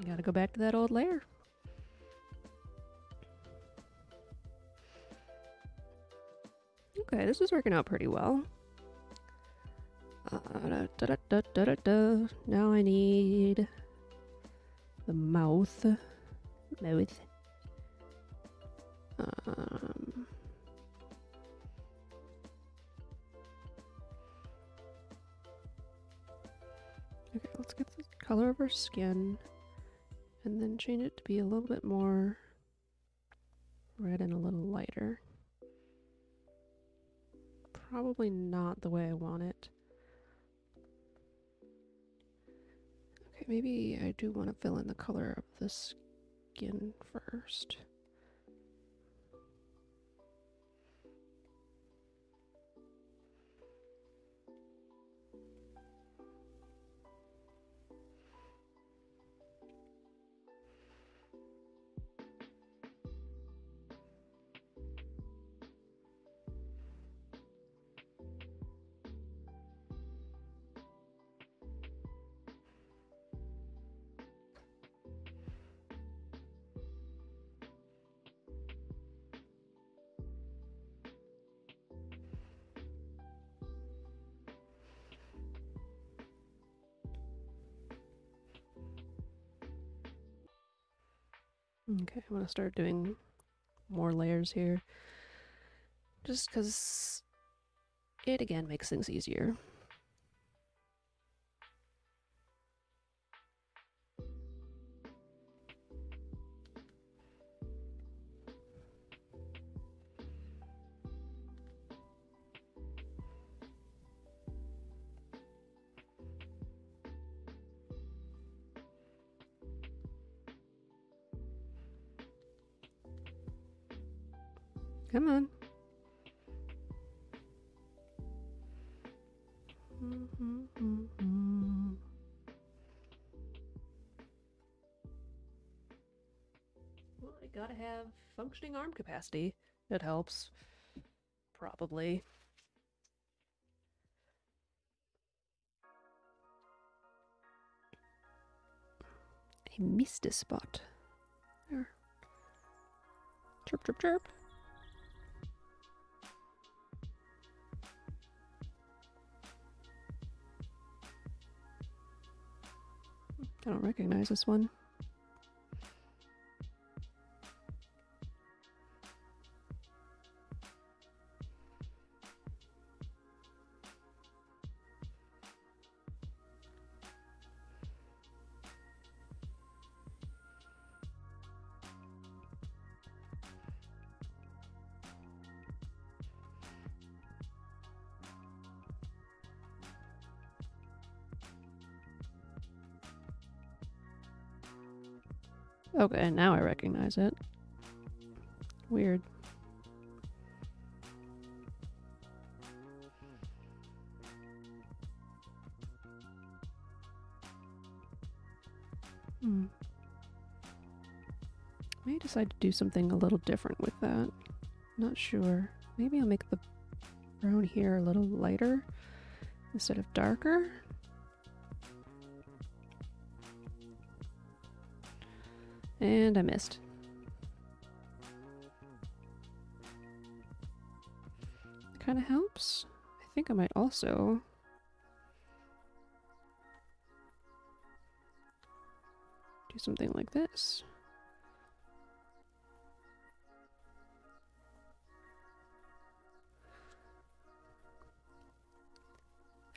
Speaker 1: Gotta go back to that old layer. Okay, this is working out pretty well. Uh, da, da, da. Now I need the mouth. Mouth. Um, okay, let's get the color of her skin and then change it to be a little bit more red and a little lighter. Probably not the way I want it. Maybe I do want to fill in the color of the skin first. Okay, I'm gonna start doing more layers here. Just because it again makes things easier. Gotta have functioning arm capacity. It helps. Probably. I missed a spot. There. Chirp, chirp, chirp. I don't recognize this one. Okay, now I recognize it. Weird. Hmm. May decide to do something a little different with that. Not sure. Maybe I'll make the brown here a little lighter instead of darker. And I missed. Kind of helps. I think I might also do something like this.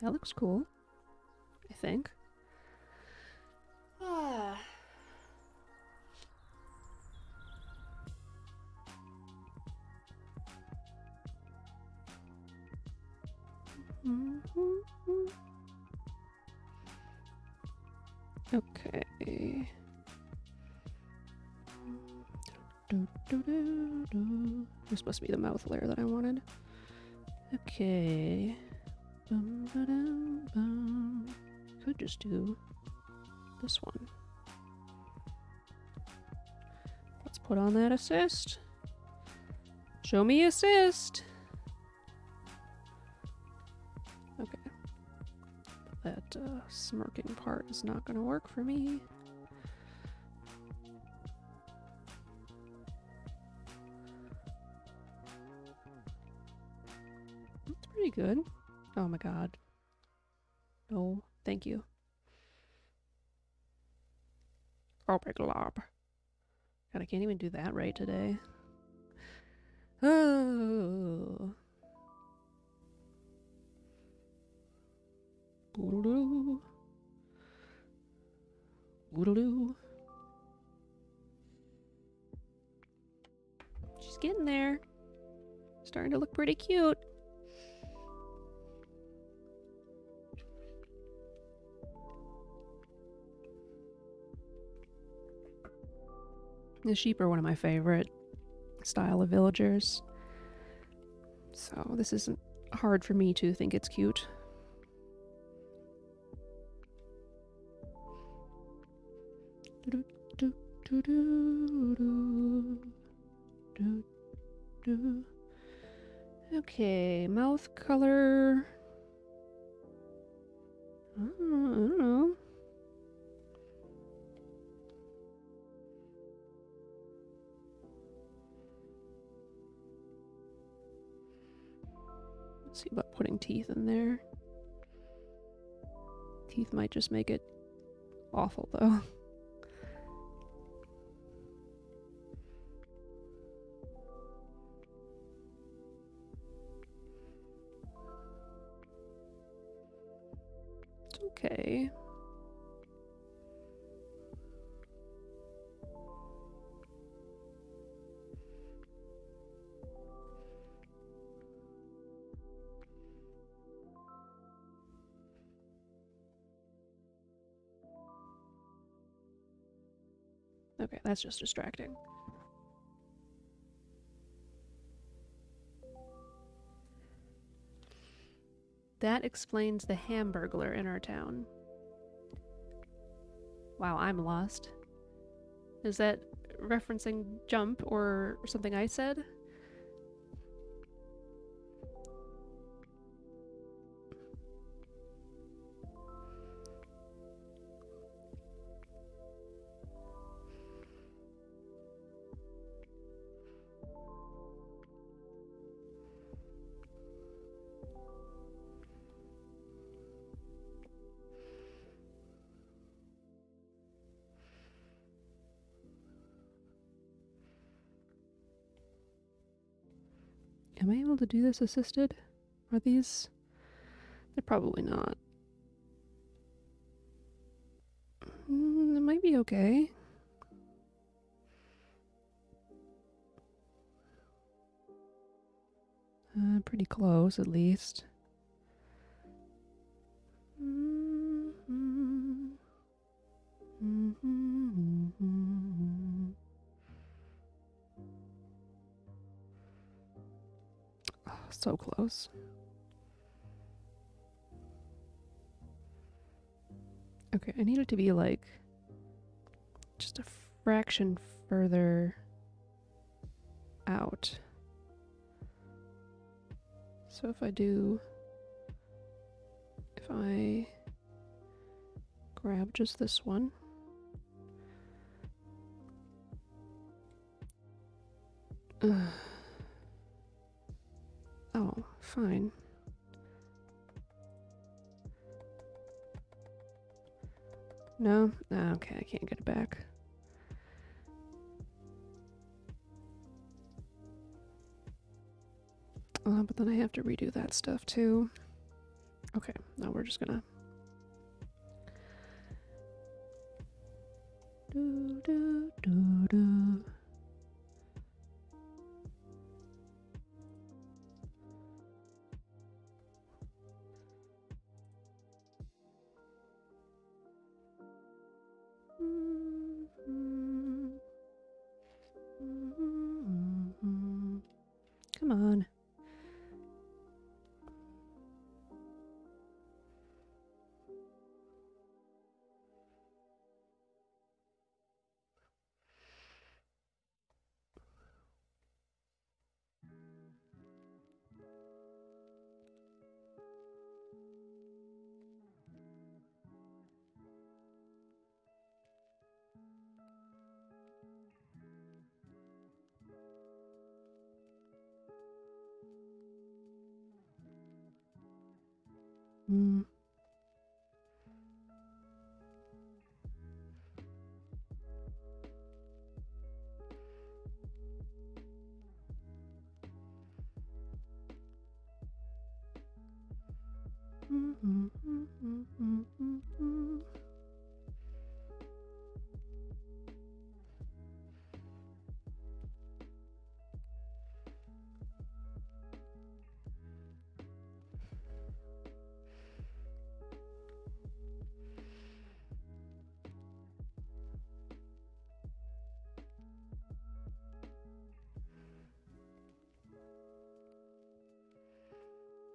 Speaker 1: That looks cool, I think. Ah. Mm-hmm. Okay. Do, do. This must be the mouth layer that I wanted. Okay. Could just do this one. Let's put on that assist. Show me assist. That uh, smirking part is not going to work for me. That's pretty good. Oh my god. No, thank you. Oh, big lob. God, I can't even do that right today. Oh. Boodaloo. Boodaloo. She's getting there. Starting to look pretty cute. The sheep are one of my favorite style of villagers. So this isn't hard for me to think it's cute. Okay, mouth color. I don't know. Let's see about putting teeth in there. Teeth might just make it awful, though. Okay. Okay, that's just distracting. That explains the hamburglar in our town. Wow, I'm lost. Is that referencing jump or something I said? Able to do this assisted? Are these. They're probably not. Mm, it might be okay. Uh, pretty close, at least. Mhm. Mhm. So close. Okay, I need it to be like just a fraction further out. So if I do, if I grab just this one. oh, fine. No? Ah, okay, I can't get it back. Uh, but then I have to redo that stuff too. Okay, now we're just gonna. Do, do, do, do. Mm-hmm. Mm-hmm. Mm-hmm. Come on.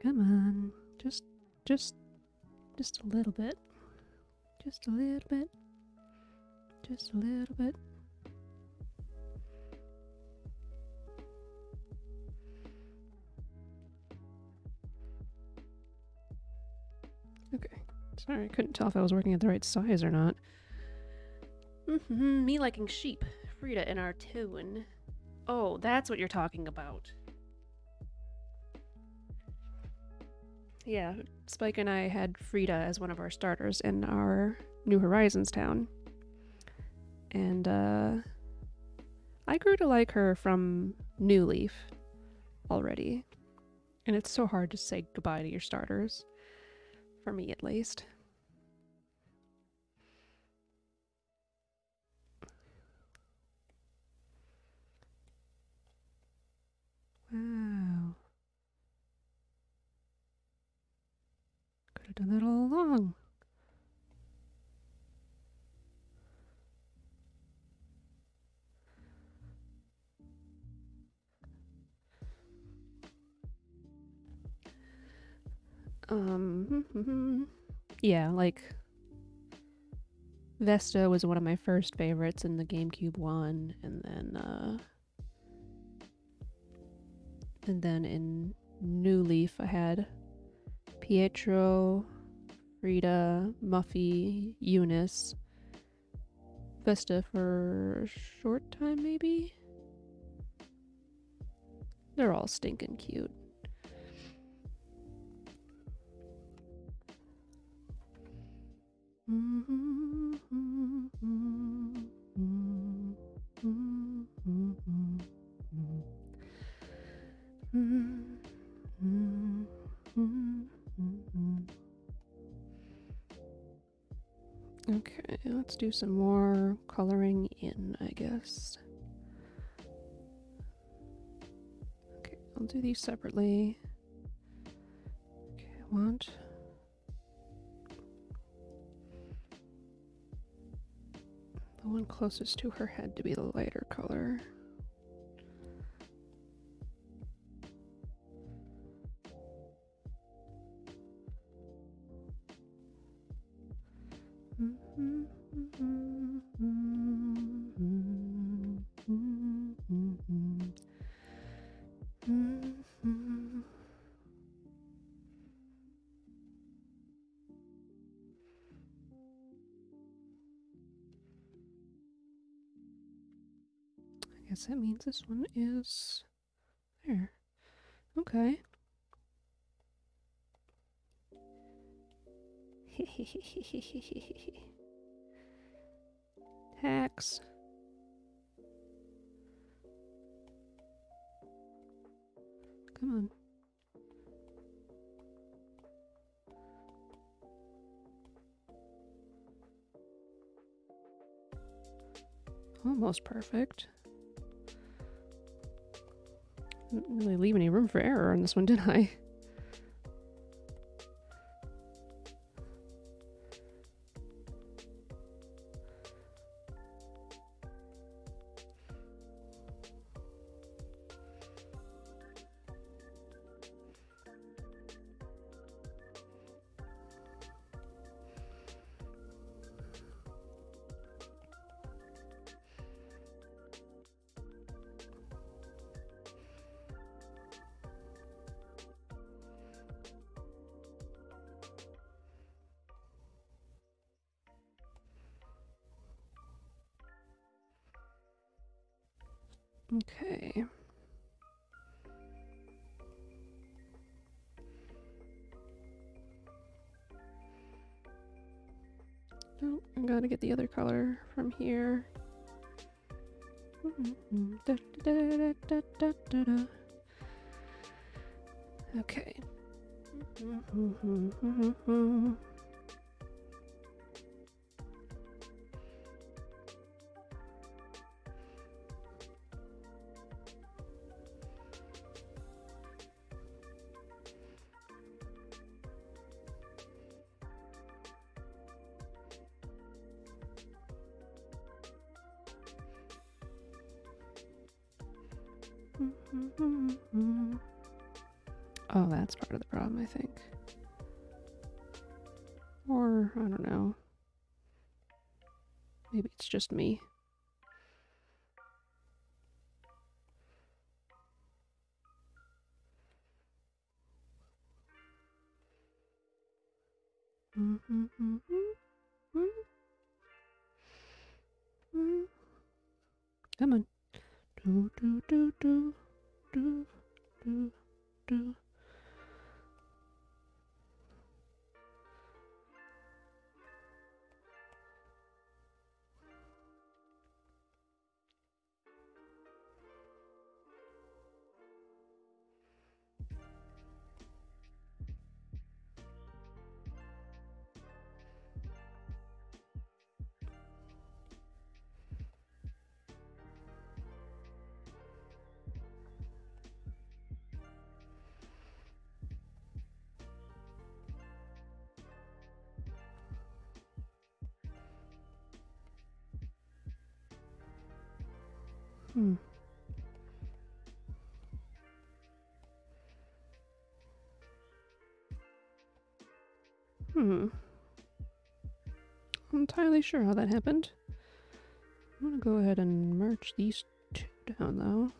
Speaker 1: Come on. Just just just a little bit. Just a little bit. Just a little bit. Okay. Sorry, I couldn't tell if I was working at the right size or not. Mm-hmm, me liking sheep. Frita in our tune. Oh, that's what you're talking about. Yeah, Spike and I had Frita as one of our starters in our New Horizons town. And uh I grew to like her from New Leaf already. And it's so hard to say goodbye to your starters. For me at least. Wow. Have done that all along. Um, yeah, like Vesta was one of my first favorites in the GameCube one, and then uh, and then in New Leaf I had Pietro, Rita, Muffy, Eunice, Vesta for a short time maybe. They're all stinking cute. Mm-hmm. Okay, let's do some more coloring in, I guess. Okay, I'll do these separately. Okay, I want the one closest to her head to be the lighter color. I guess that means this one is there. Okay. Hacks. Come on. Almost perfect. Didn't really leave any room for error on this one, did I? Gotta get the other color from here. Da, da, da, okay. Mm-hmm. Mm-hmm. Mm-hmm. Hmm. Hmm. I'm entirely sure how that happened. I'm gonna go ahead and merge these two down though.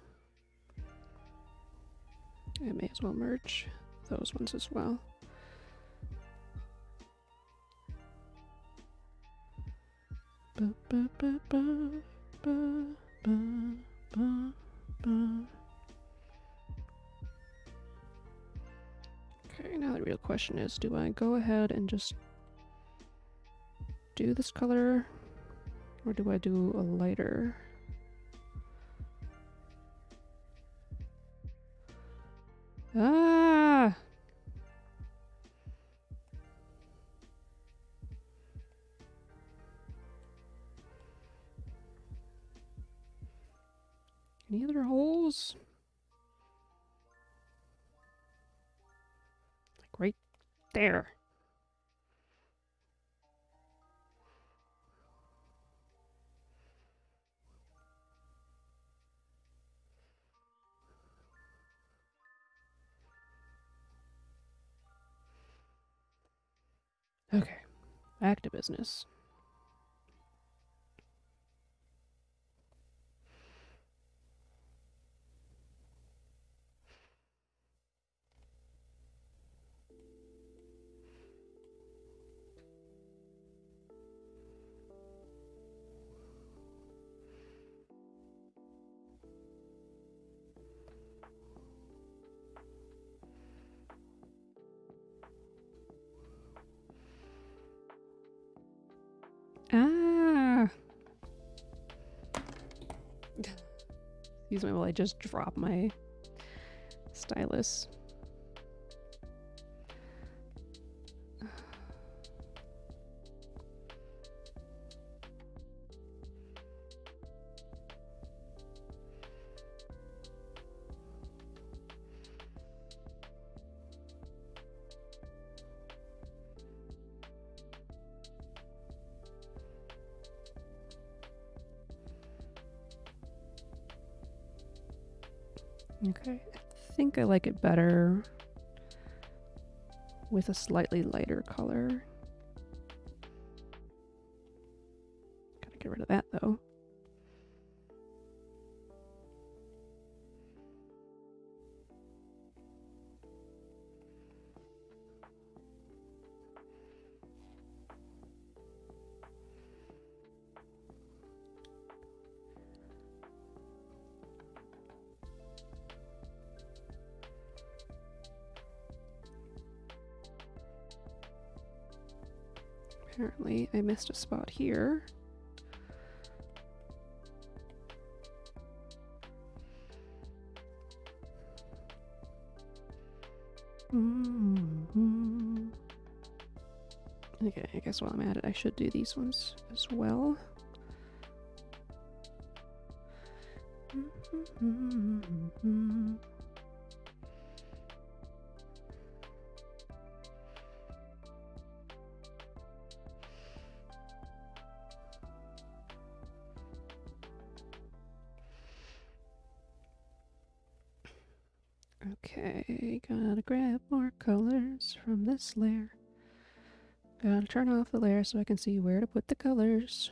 Speaker 1: I may as well merge those ones as well. Ba, ba, ba, question is, do I go ahead and just do this color or do I do a lighter? Ah! Any other holes? Like right there. Okay, back to business. Excuse me while I just drop my stylus. I like it better with a slightly lighter color. I missed a spot here. Mm -hmm. Okay, I guess while I'm at it, I should do these ones as well. Off the layer so I can see where to put the colors.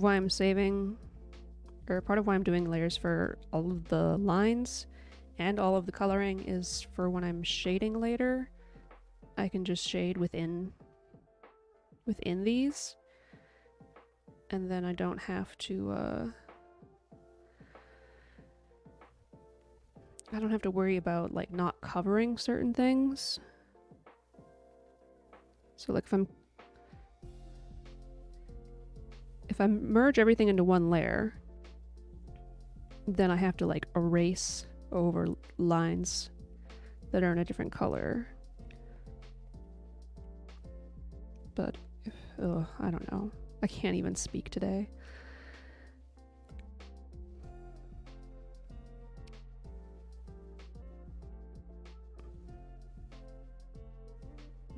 Speaker 1: Of why I'm saving, or part of why I'm doing layers for all of the lines and all of the coloring is for when I'm shading later, I can just shade within within these and then I don't have to uh I don't have to worry about like not covering certain things. So like if I'm if I merge everything into one layer, then I have to like erase over lines that are in a different color. But, ugh, I don't know. I can't even speak today.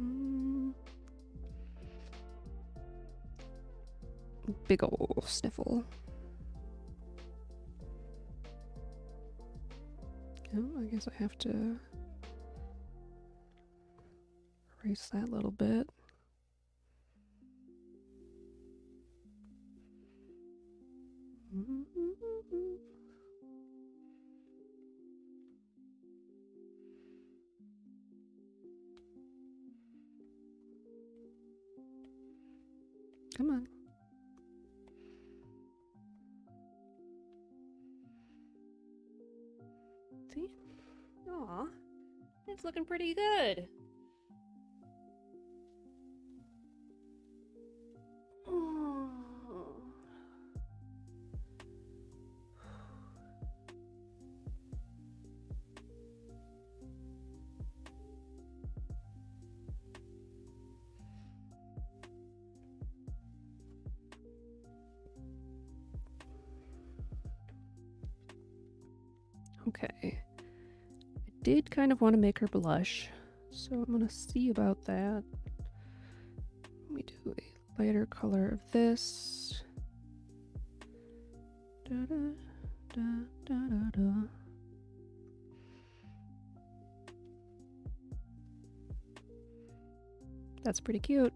Speaker 1: Mm. Big ol' sniffle. Oh, I guess I have to erase that little bit. Mm-hmm. It's looking pretty good. Okay. Did kind of want to make her blush, so I'm going to see about that. Let me do a lighter color of this. Da -da, da, That's pretty cute.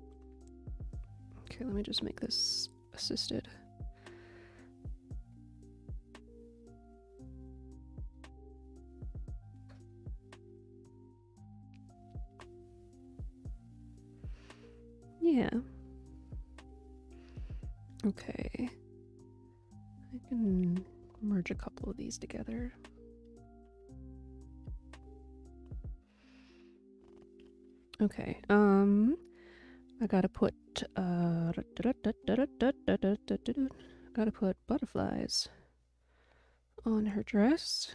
Speaker 1: Okay, let me just make this assisted. Together. Okay, um, I gotta put, uh, gotta put butterflies on her dress.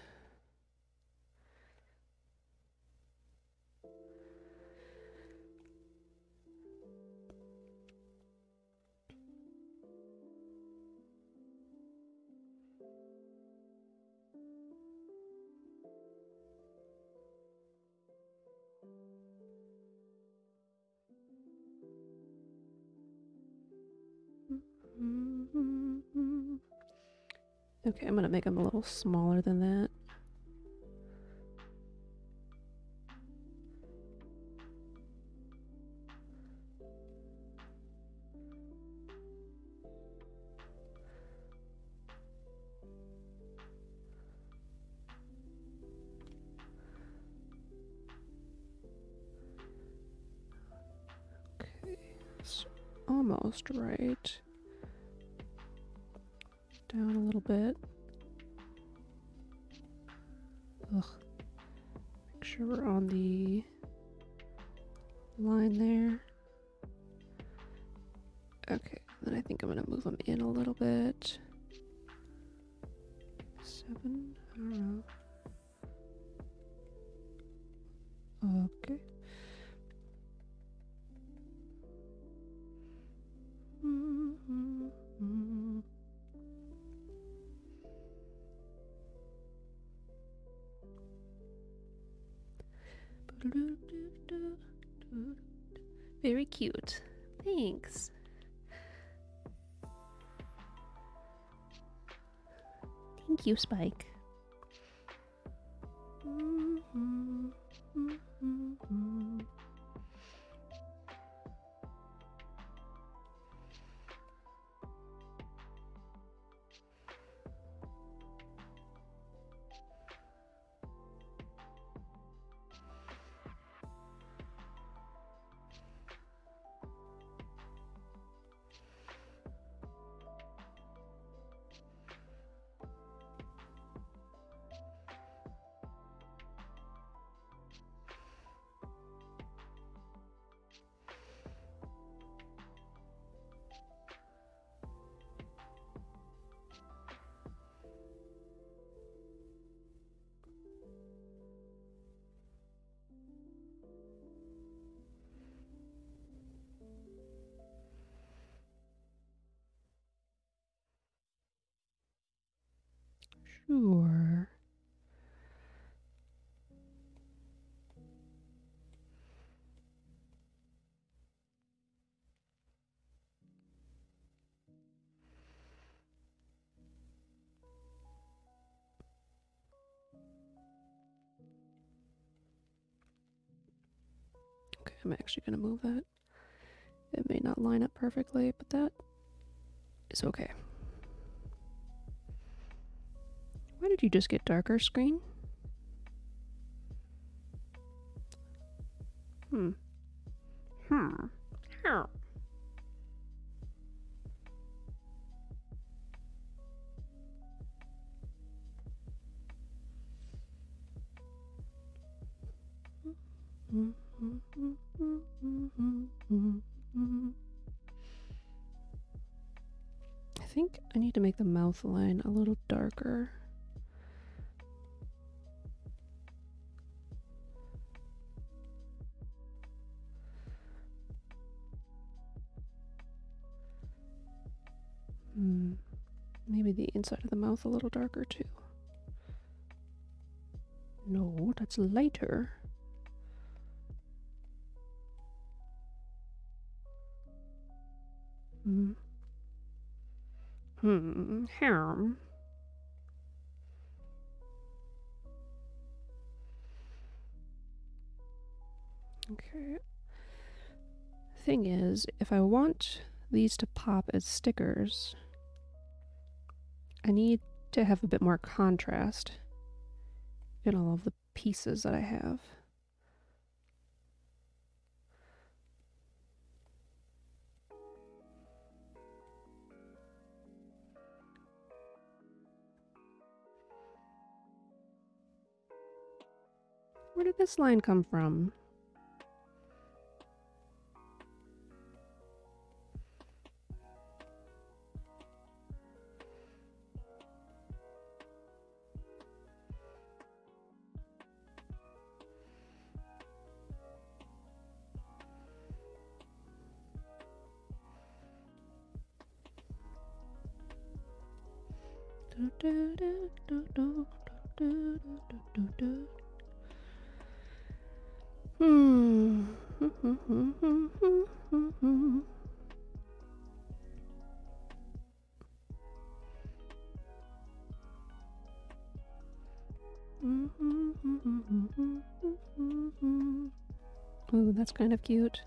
Speaker 1: Okay, I'm gonna make them a little smaller than that. almost right. Cute. Thanks. Thank you, Spike. I'm actually going to move that. It may not line up perfectly, but that is okay. Why did you just get darker screen? Hmm. Hmm. How? I think I need to make the mouth line a little darker. Hmm. Maybe the inside of the mouth a little darker too. No, that's lighter. Hmm. Hmm. Harm. Okay. Thing is, if I want these to pop as stickers, I need to have a bit more contrast in all of the pieces that I have. Where did this line come from? Hmm. Ooh, that's kind of cute.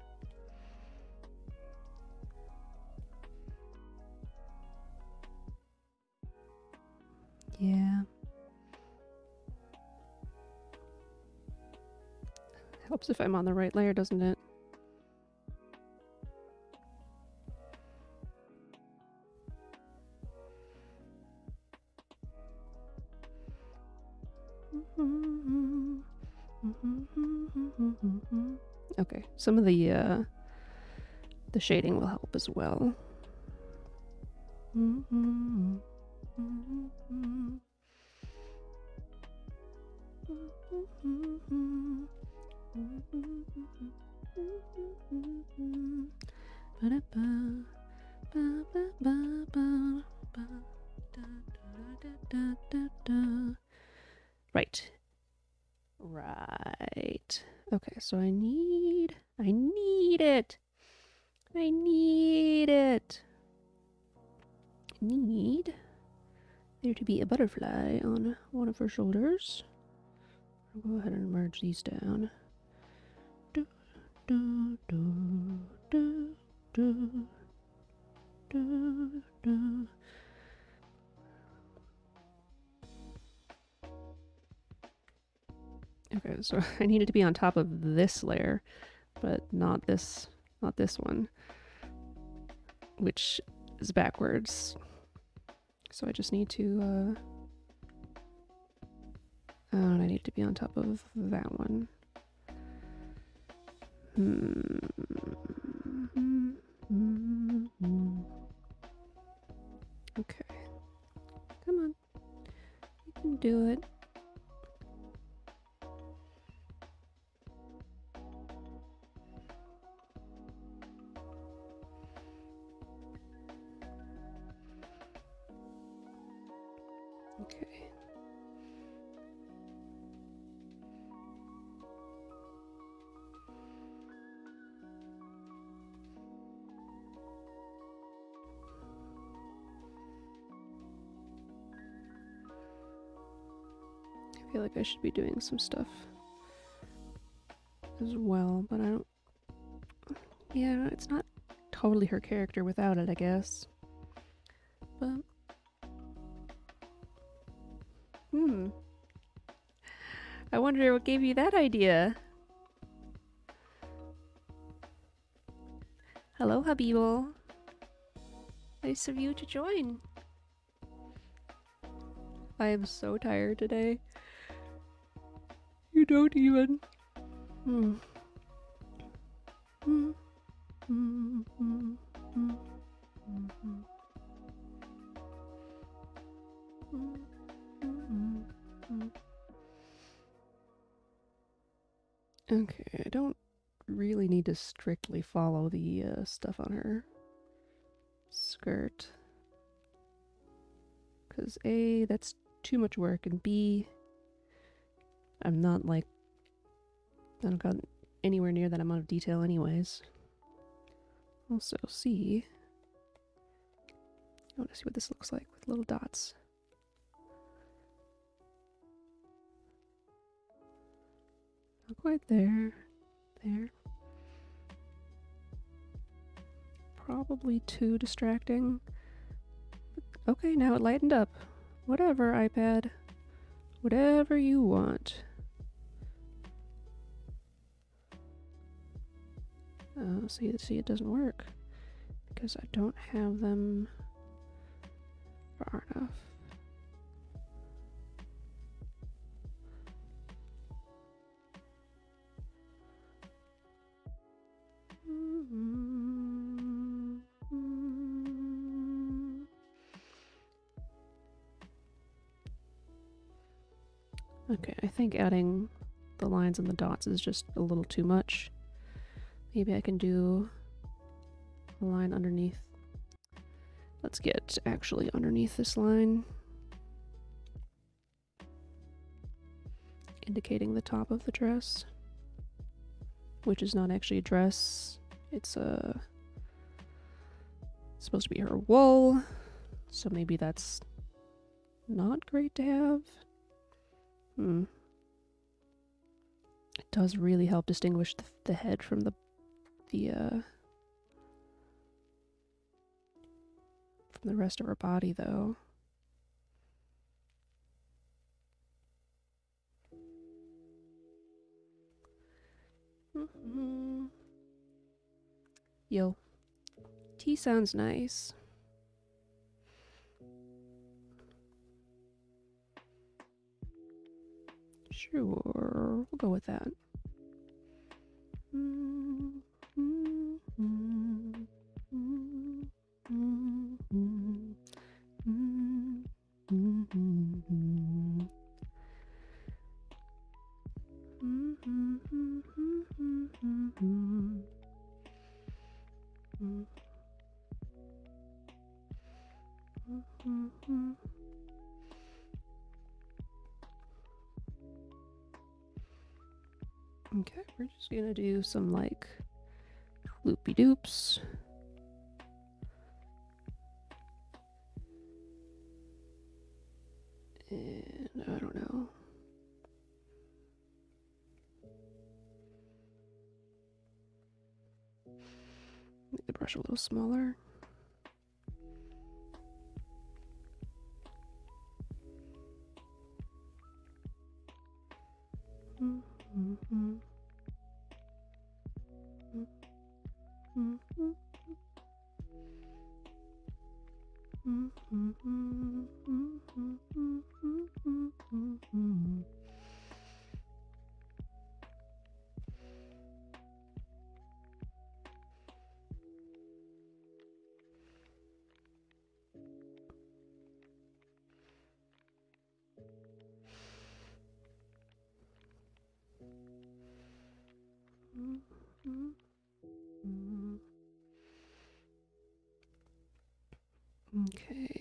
Speaker 1: Yeah. Helps if I'm on the right layer, doesn't it? Okay, some of the uh, the shading will help as well. Right. Right. Okay, so I need. I need it. I need it. Need there to be a butterfly on one of her shoulders. I'll go ahead and merge these down. Do, do, do, do, do, do. Okay, so I needed to be on top of this layer, but not this, not this one, which is backwards. So I just need to, uh, oh, I need to be on top of that one. Hmm. Okay. Come on. You can do it. Like I should be doing some stuff as well, but I don't. Yeah, it's not totally her character without it, I guess. But. Hmm. I wonder what gave you that idea. Hello, Habibul. Nice of you to join. I am so tired today. You don't even. Okay, I don't really need to strictly follow the uh, stuff on her skirt. Because A, that's too much work, and B, I'm not like, I don't got anywhere near that amount of detail anyways. Also, C, I want to see what this looks like with little dots. Not quite there. There. Probably too distracting. Okay, now it lightened up. Whatever, iPad. Whatever you want. Uh, see, see, it doesn't work because I don't have them far enough. Okay, I think adding the lines and the dots is just a little too much. Maybe I can do a line underneath. Let's get actually underneath this line. Indicating the top of the dress. Which is not actually a dress. It's a... It's supposed to be her wool. So maybe that's not great to have. Hmm. It does really help distinguish the, the head from the the uh from the rest of her body though. Mm-hmm. Yo. Tea sounds nice. Sure, we'll go with that. Okay, we're just gonna do some like loopy doops. And I don't know. Make the brush a little smaller. Mm-hmm. Mm-hmm. Okay.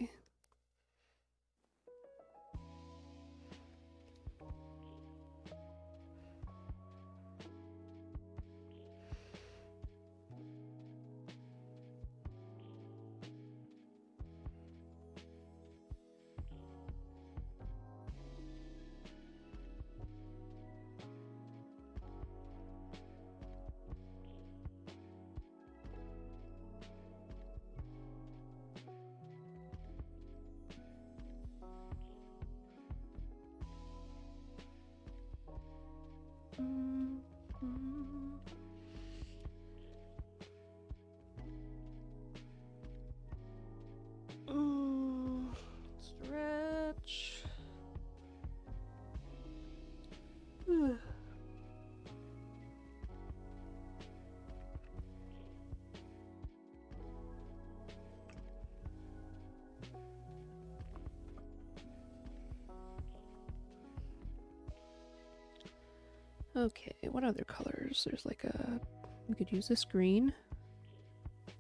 Speaker 1: Okay, what other colors? There's like a. We could use this green.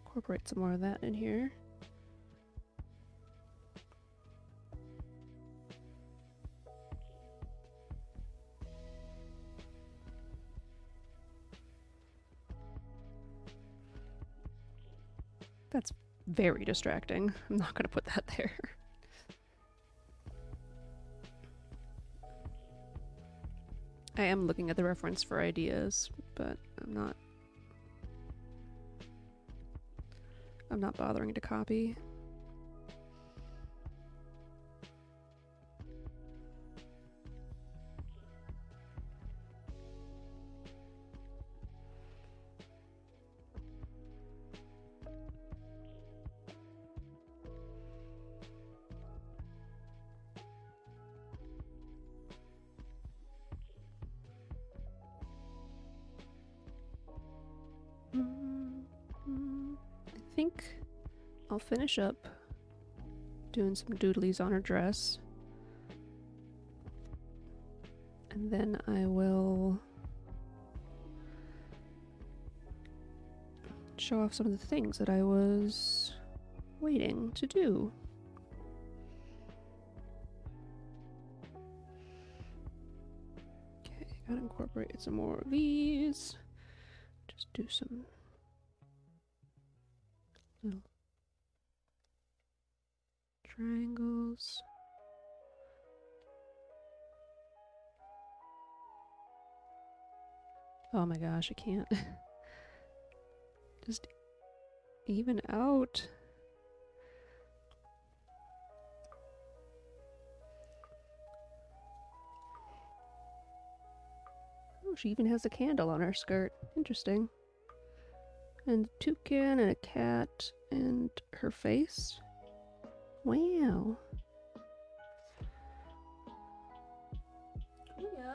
Speaker 1: Incorporate some more of that in here. That's very distracting. I'm not going to put that there. I am looking at the reference for ideas, but I'm not. I'm not bothering to copy. Finish up doing some doodlies on her dress. And then I will show off some of the things that I was waiting to do. Okay, gotta incorporate some more of these. Just do some little triangles. Oh my gosh, I can't. Just even out. Oh, she even has a candle on her skirt. Interesting. And a toucan and a cat and her face. Wow. Yeah.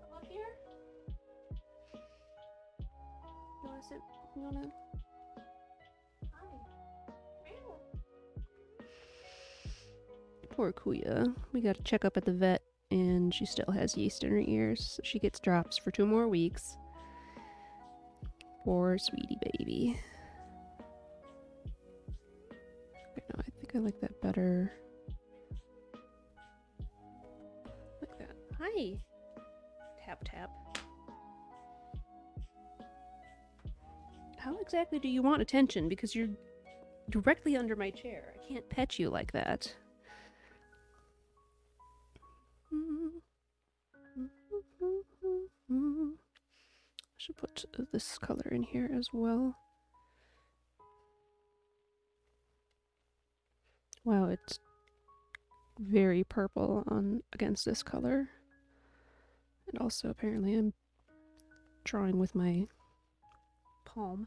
Speaker 1: Come up here. You wanna sit? You wanna? Hi. Poor Kuya. We gotta check up at the vet and she still has yeast in her ears. She gets drops for two more weeks. Poor sweetie baby. Okay, no, I think I like that better. Like that. Hi. Tap tap. How exactly do you want attention? Because you're directly under my chair. I can't pet you like that. Mm. I should put this color in here as well. Wow, it's very purple on against this color. And also apparently I'm drawing with my palm.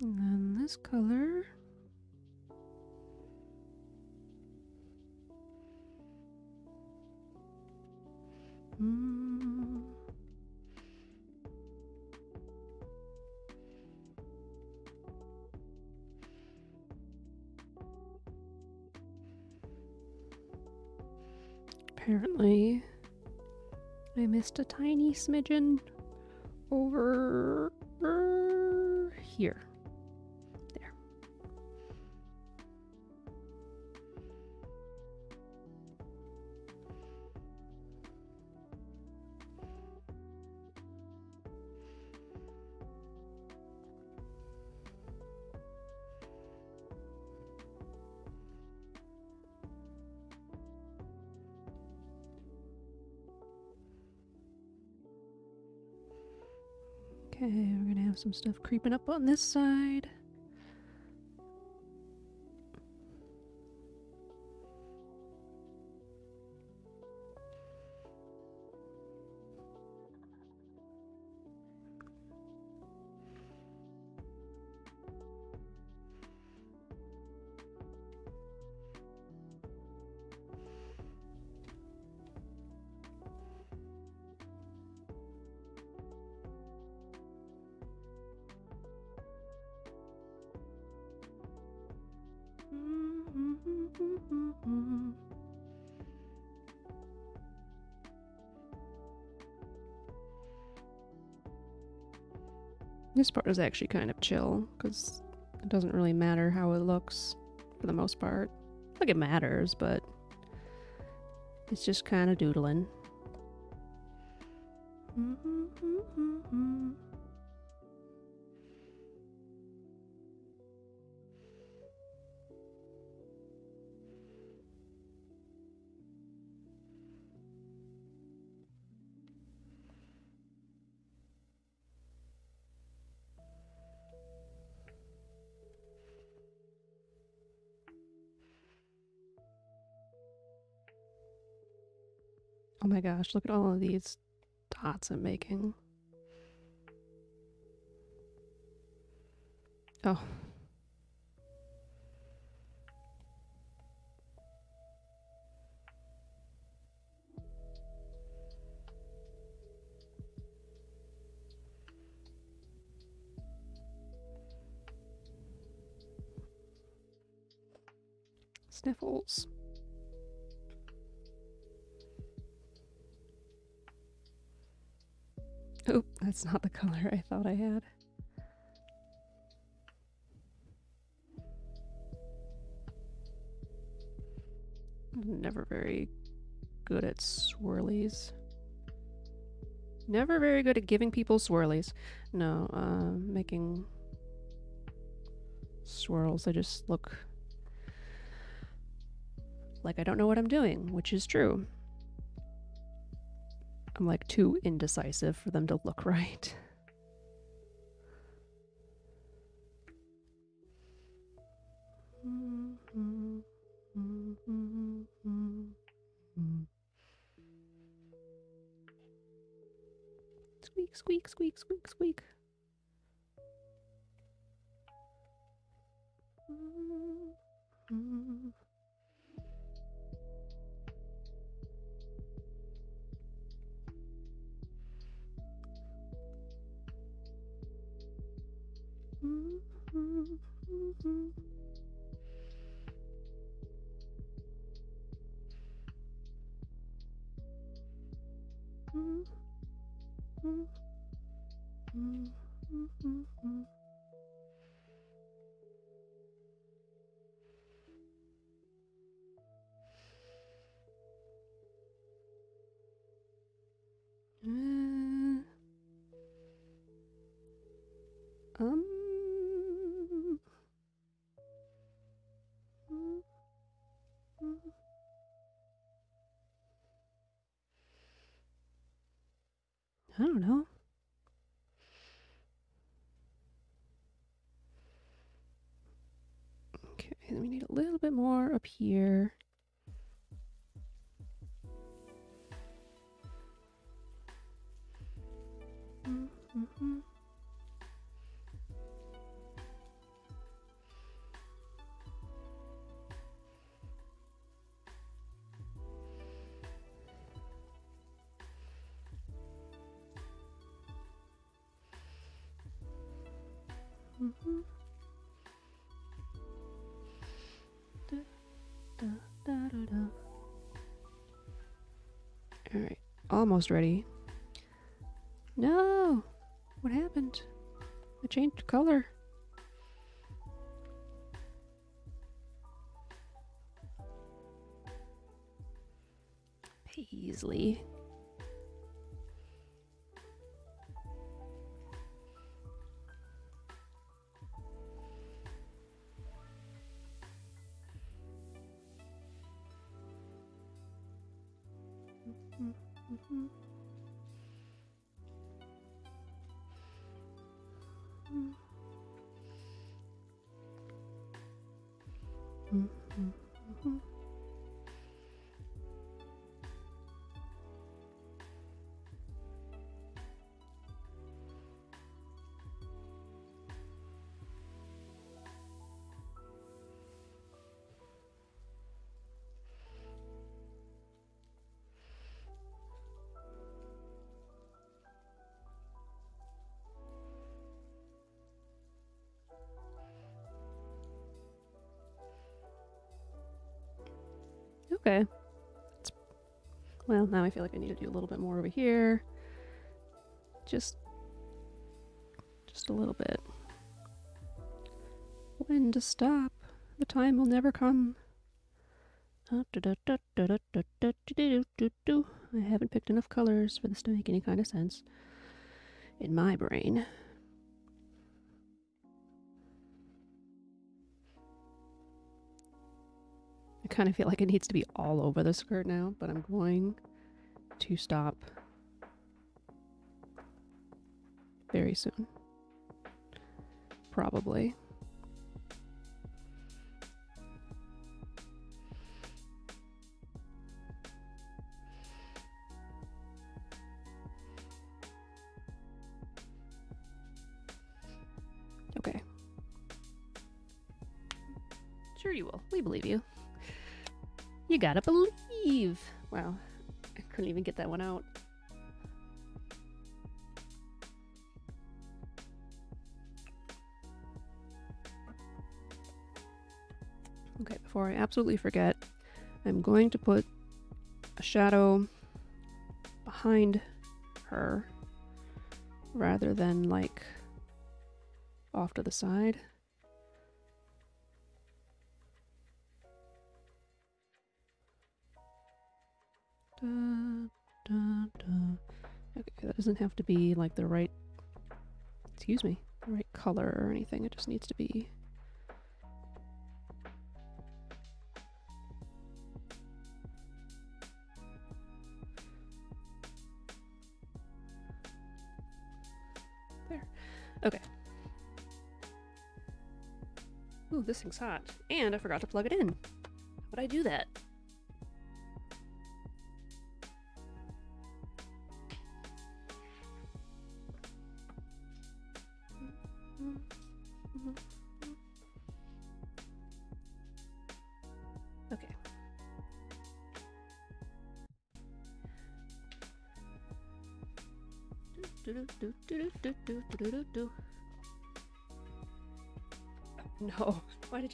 Speaker 1: And then this color. Mm. Apparently, I missed a tiny smidgen over here. Some stuff creeping up on this side. This part is actually kind of chill because it doesn't really matter how it looks for the most part. Like it matters, but it's just kind of doodling. Oh my gosh, look at all of these dots I'm making. Oh. Sniffles. Oh, that's not the color I thought I had. I'm never very good at swirlies. Never very good at giving people swirlies. No, uh, making swirls, I just look like I don't know what I'm doing, which is true. I'm like too indecisive for them to look right. Squeak, squeak, squeak, squeak, squeak. I don't know. Okay, then we need a little bit more up here. Almost ready. No, what happened? I changed color. Paisley. Okay. It's, well, now I feel like I need to do a little bit more over here. Just, just a little bit. When to stop? The time will never come. I haven't picked enough colors for this to make any kind of sense in my brain. I kind of feel like it needs to be all over the skirt now, but I'm going to stop very soon. Probably. You gotta believe. Wow. I couldn't even get that one out. Okay, before I absolutely forget, I'm going to put a shadow behind her rather than like off to the side. Da, da. Okay, that doesn't have to be like the right, excuse me, the right color or anything. It just needs to be. There. Okay. Ooh, this thing's hot. And I forgot to plug it in. How would I do that?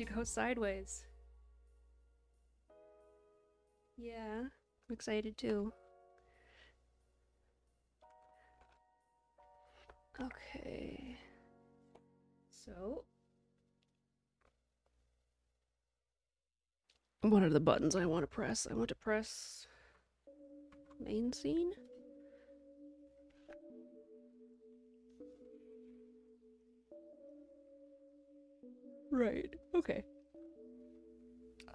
Speaker 1: Go sideways? Yeah, I'm excited too. Okay. So. What are the buttons I want to press? I want to press. Main scene? Right, okay.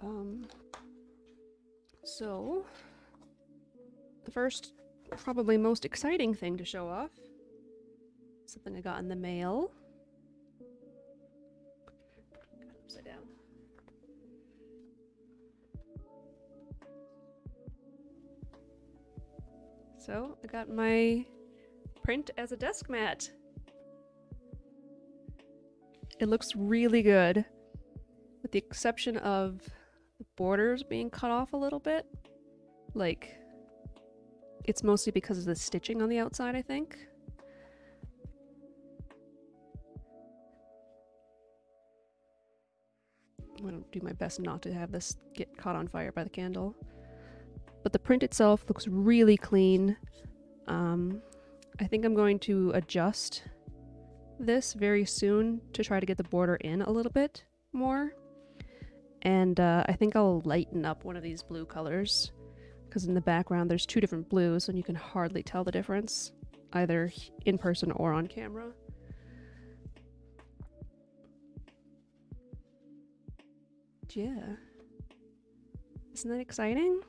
Speaker 1: Um. So. The first, probably most exciting thing to show off Something I got in the mail. So, I got my print as a desk mat. It looks really good, with the exception of the borders being cut off a little bit. Like, it's mostly because of the stitching on the outside, I think. I'm gonna do my best not to have this get caught on fire by the candle. But the print itself looks really clean. Um, I think I'm going to adjust this very soon to try to get the border in a little bit more. And uh, I think I'll lighten up one of these blue colors because in the background there's two different blues and you can hardly tell the difference either in person or on camera. Yeah. Isn't that exciting?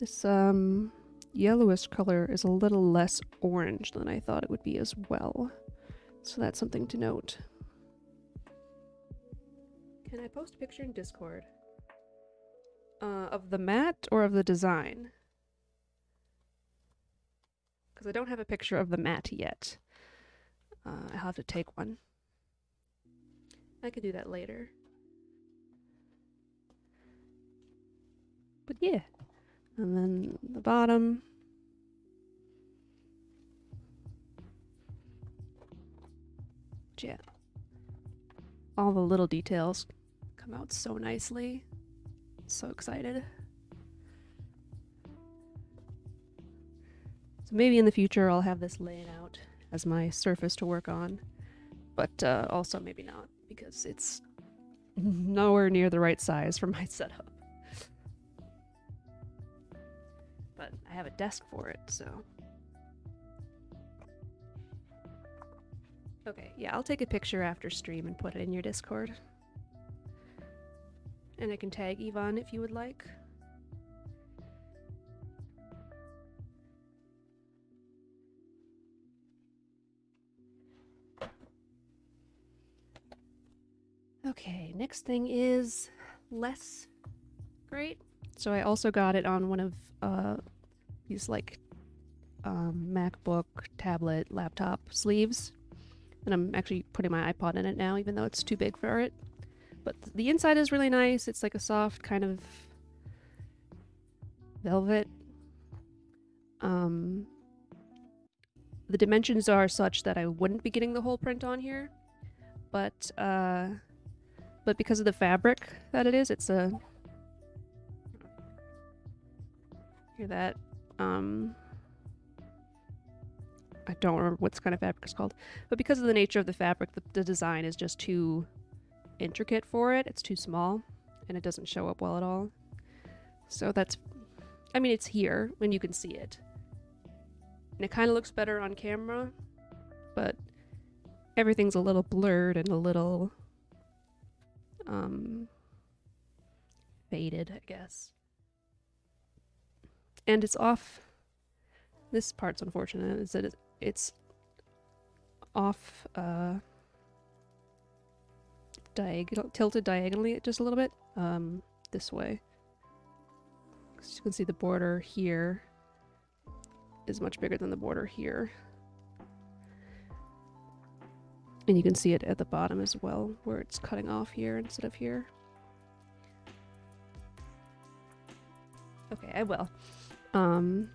Speaker 1: This um yellowish color is a little less orange than I thought it would be as well. So that's something to note. Can I post a picture in Discord? Uh, of the mat or of the design? Because I don't have a picture of the mat yet. Uh, I'll have to take one. I could do that later. But yeah. And then the bottom. Yeah. All the little details come out so nicely. So excited. So maybe in the future I'll have this laid out as my surface to work on. But uh, also maybe not, because it's nowhere near the right size for my setup. I have a desk for it, so. Okay, yeah, I'll take a picture after stream and put it in your Discord. And I can tag Yvonne if you would like. Okay, next thing is less great. So I also got it on one of uh, these like um, MacBook, tablet, laptop sleeves. And I'm actually putting my iPad in it now, even though it's too big for it. But the inside is really nice. It's like a soft kind of velvet. Um, the dimensions are such that I wouldn't be getting the whole print on here. But uh, but because of the fabric that it is, it's a hear that. Um, I don't remember what kind of fabric it's called, but because of the nature of the fabric, the, the design is just too intricate for it. It's too small, and it doesn't show up well at all. So that's, I mean, it's here when you can see it, and it kind of looks better on camera, but everything's a little blurred and a little um, faded, I guess. And it's off. This part's unfortunate, is that it's off, uh, diagonal, tilted diagonally just a little bit, um, this way. As you can see the border here is much bigger than the border here. And you can see it at the bottom as well, where it's cutting off here instead of here. Okay, I will. Um,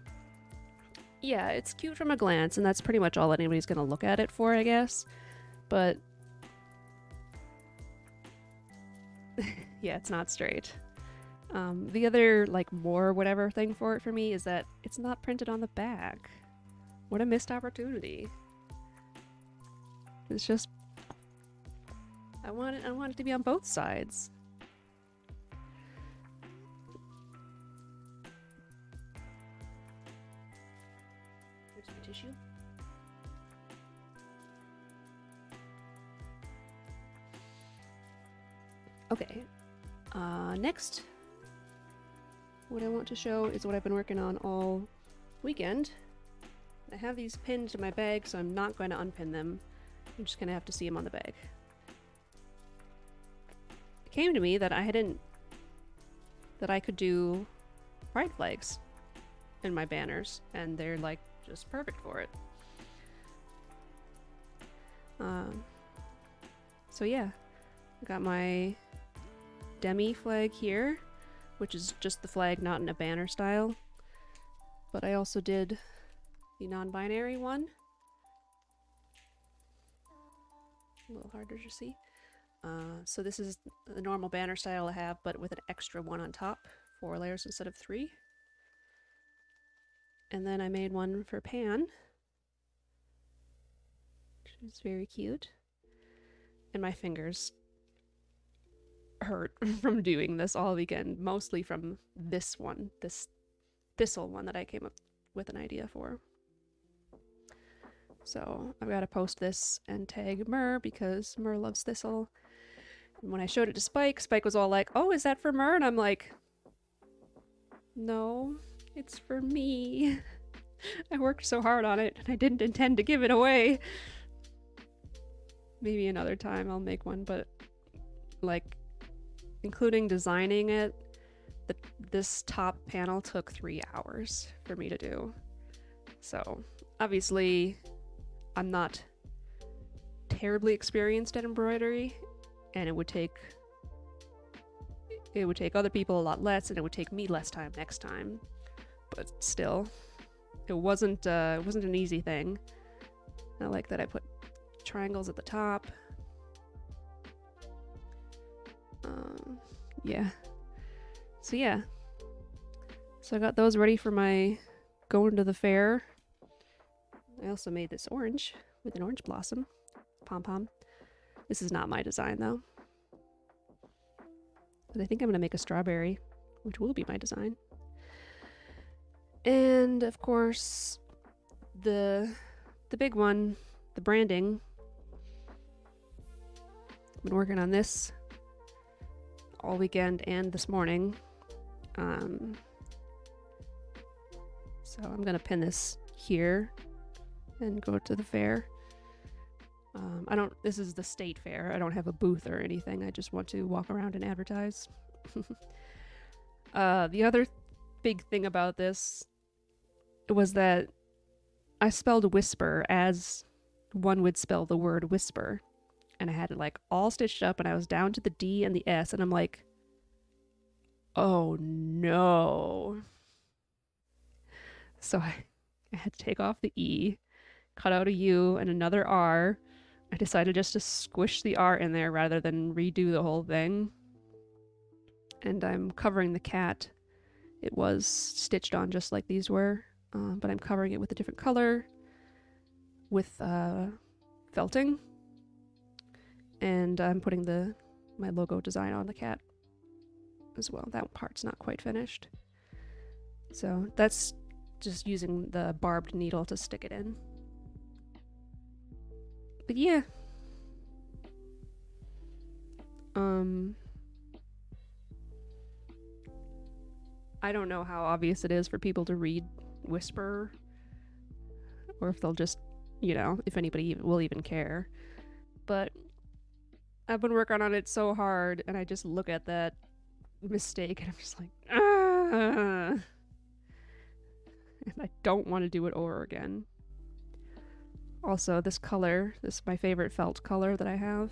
Speaker 1: yeah, it's cute from a glance, and that's pretty much all anybody's going to look at it for, I guess. But yeah, it's not straight. Um, the other, like, more whatever thing for it for me is that it's not printed on the back. What a missed opportunity. It's just... I want it, I want it to be on both sides. Okay. Uh, next, what I want to show is what I've been working on all weekend. I have these pinned to my bag, so I'm not going to unpin them. I'm just going to have to see them on the bag. It came to me that I hadn't... that I could do pride flags in my banners, and they're like just perfect for it. Um, so yeah, I got my demi flag here, which is just the flag not in a banner style. But I also did the non-binary one. A little harder to see. Uh, so this is the normal banner style I have, but with an extra one on top. Four layers instead of three. And then I made one for Pan. Which is very cute. And my fingers hurt from doing this all weekend, mostly from this one, this thistle one that I came up with an idea for. So I've got to post this and tag Mur because Mur loves thistle. And when I showed it to Spike, Spike was all like, oh, is that for Mur? And I'm like, no, it's for me. I worked so hard on it and I didn't intend to give it away. Maybe another time I'll make one, but like including designing it, the, this top panel took three hours for me to do. So obviously I'm not terribly experienced at embroidery and it would take it would take other people a lot less and it would take me less time next time. But still it wasn't uh, it wasn't an easy thing. I like that I put triangles at the top um, yeah. So yeah. So I got those ready for my going to the fair. I also made this orange with an orange blossom. Pom-pom this is not my design though. But I think I'm gonna make a strawberry which will be my design. And of course, the the big one, the branding. I've been working on this all weekend and this morning. Um, so I'm gonna pin this here and go to the fair. Um, I don't. This is the state fair. I don't have a booth or anything. I just want to walk around and advertise. uh, the other big thing about this was that I spelled whisper as one would spell the word whisper. And I had it like all stitched up and I was down to the D and the S and I'm like, oh no. So I, I had to take off the E, cut out a U and another R. I decided just to squish the R in there rather than redo the whole thing. And I'm covering the cat. It was stitched on just like these were uh, but I'm covering it with a different color with uh, felting. And I'm putting the my logo design on the cat as well. That part's not quite finished. So that's just using the barbed needle to stick it in. But yeah. Um I don't know how obvious it is for people to read whisper or if they'll just you know if anybody will even care but i've been working on it so hard and i just look at that mistake and i'm just like ah. and I don't want to do it over again. Also, this color, this is my favorite felt color that I have.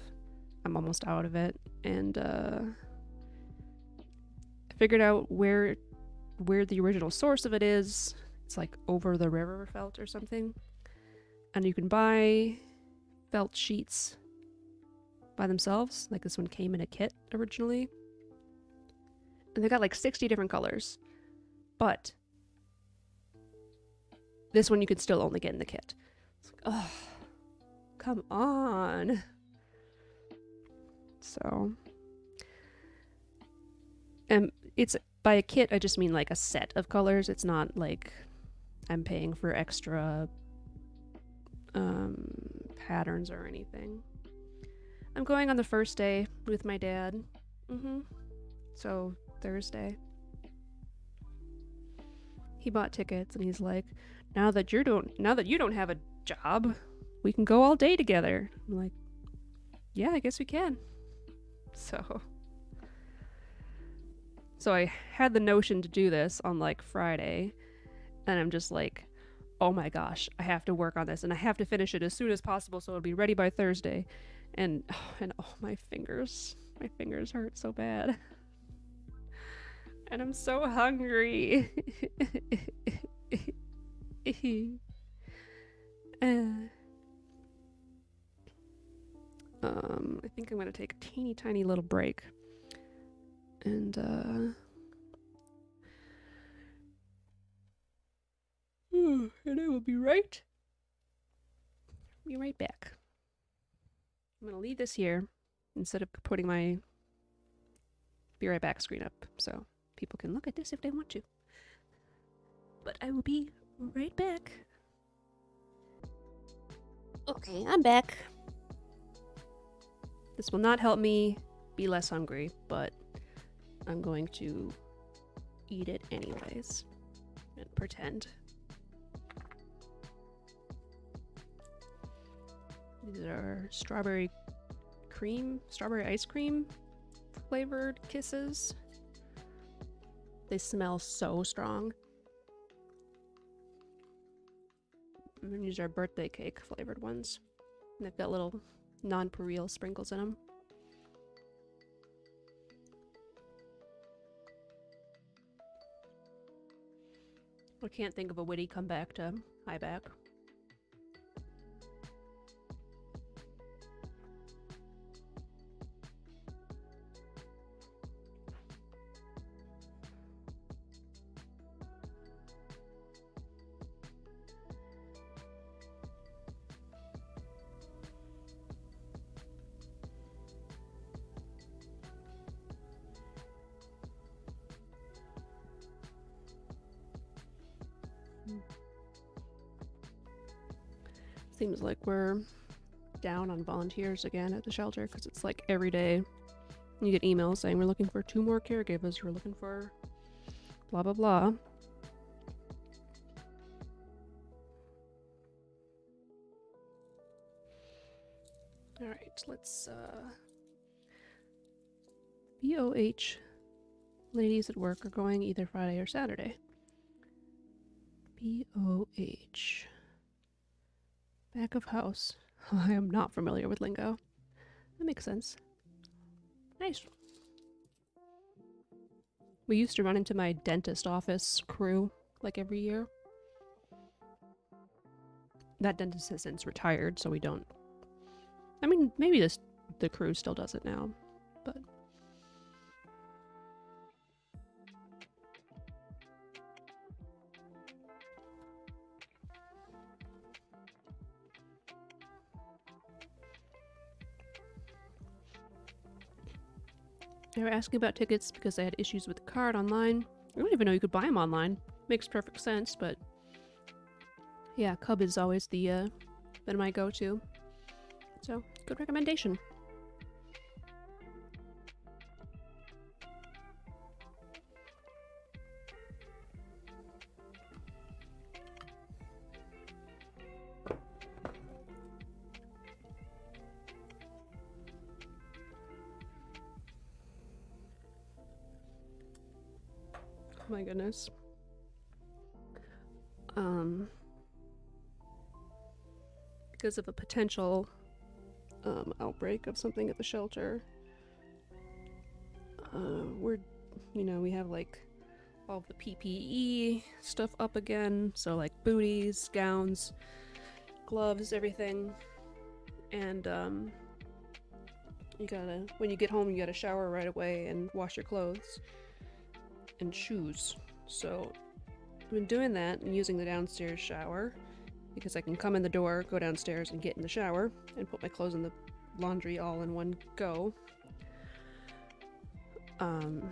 Speaker 1: I'm almost out of it, and uh, I figured out where where the original source of it is. It's like over the river felt or something, and you can buy felt sheets by themselves. Like this one came in a kit originally, and they got like 60 different colors, but this one you could still only get in the kit. Oh, come on. So, and it's by a kit, I just mean like a set of colors. It's not like I'm paying for extra um, patterns or anything. I'm going on the first day with my dad. Mm-hmm. So Thursday. He bought tickets and he's like, "Now that you don't, now that you don't have a job, we can go all day together." I'm like, "Yeah, I guess we can." So, so I had the notion to do this on like Friday, and I'm just like, "Oh my gosh, I have to work on this, and I have to finish it as soon as possible so it'll be ready by Thursday." And and oh my fingers, my fingers hurt so bad. And I'm so hungry. uh, um, I think I'm gonna take a teeny tiny little break. And uh and I will be right be right back. I'm gonna leave this here instead of putting my be right back screen up so people can look at this if they want to. But I will be right back. Okay, I'm back. This will not help me be less hungry, but I'm going to eat it anyways and pretend. These are strawberry cream, strawberry ice cream flavored kisses. They smell so strong. These are birthday cake flavored ones. And they've got little nonpareil sprinkles in them. I can't think of a witty comeback to high back. Like we're down on volunteers again at the shelter because it's like every day you get emails saying we're looking for two more caregivers, we're looking for blah blah blah. All right, let's uh BOH ladies at work are going either Friday or Saturday. BOH. Back of house. I am not familiar with lingo. That makes sense. Nice. We used to run into my dentist office crew like every year. That dentist has since retired, so we don't. I mean, maybe this the crew still does it now, but They were asking about tickets because they had issues with the card online. I don't even know you could buy them online. Makes perfect sense, but yeah, Cub is always the uh, been my go-to. So good recommendation. Because of a potential um, outbreak of something at the shelter. Uh, we're, you know, we have like all the PPE stuff up again. So, like booties, gowns, gloves, everything. And, um, you gotta, when you get home, you gotta shower right away and wash your clothes and shoes. So, I've been doing that and using the downstairs shower because I can come in the door, go downstairs, and get in the shower and put my clothes in the laundry all in one go. Um,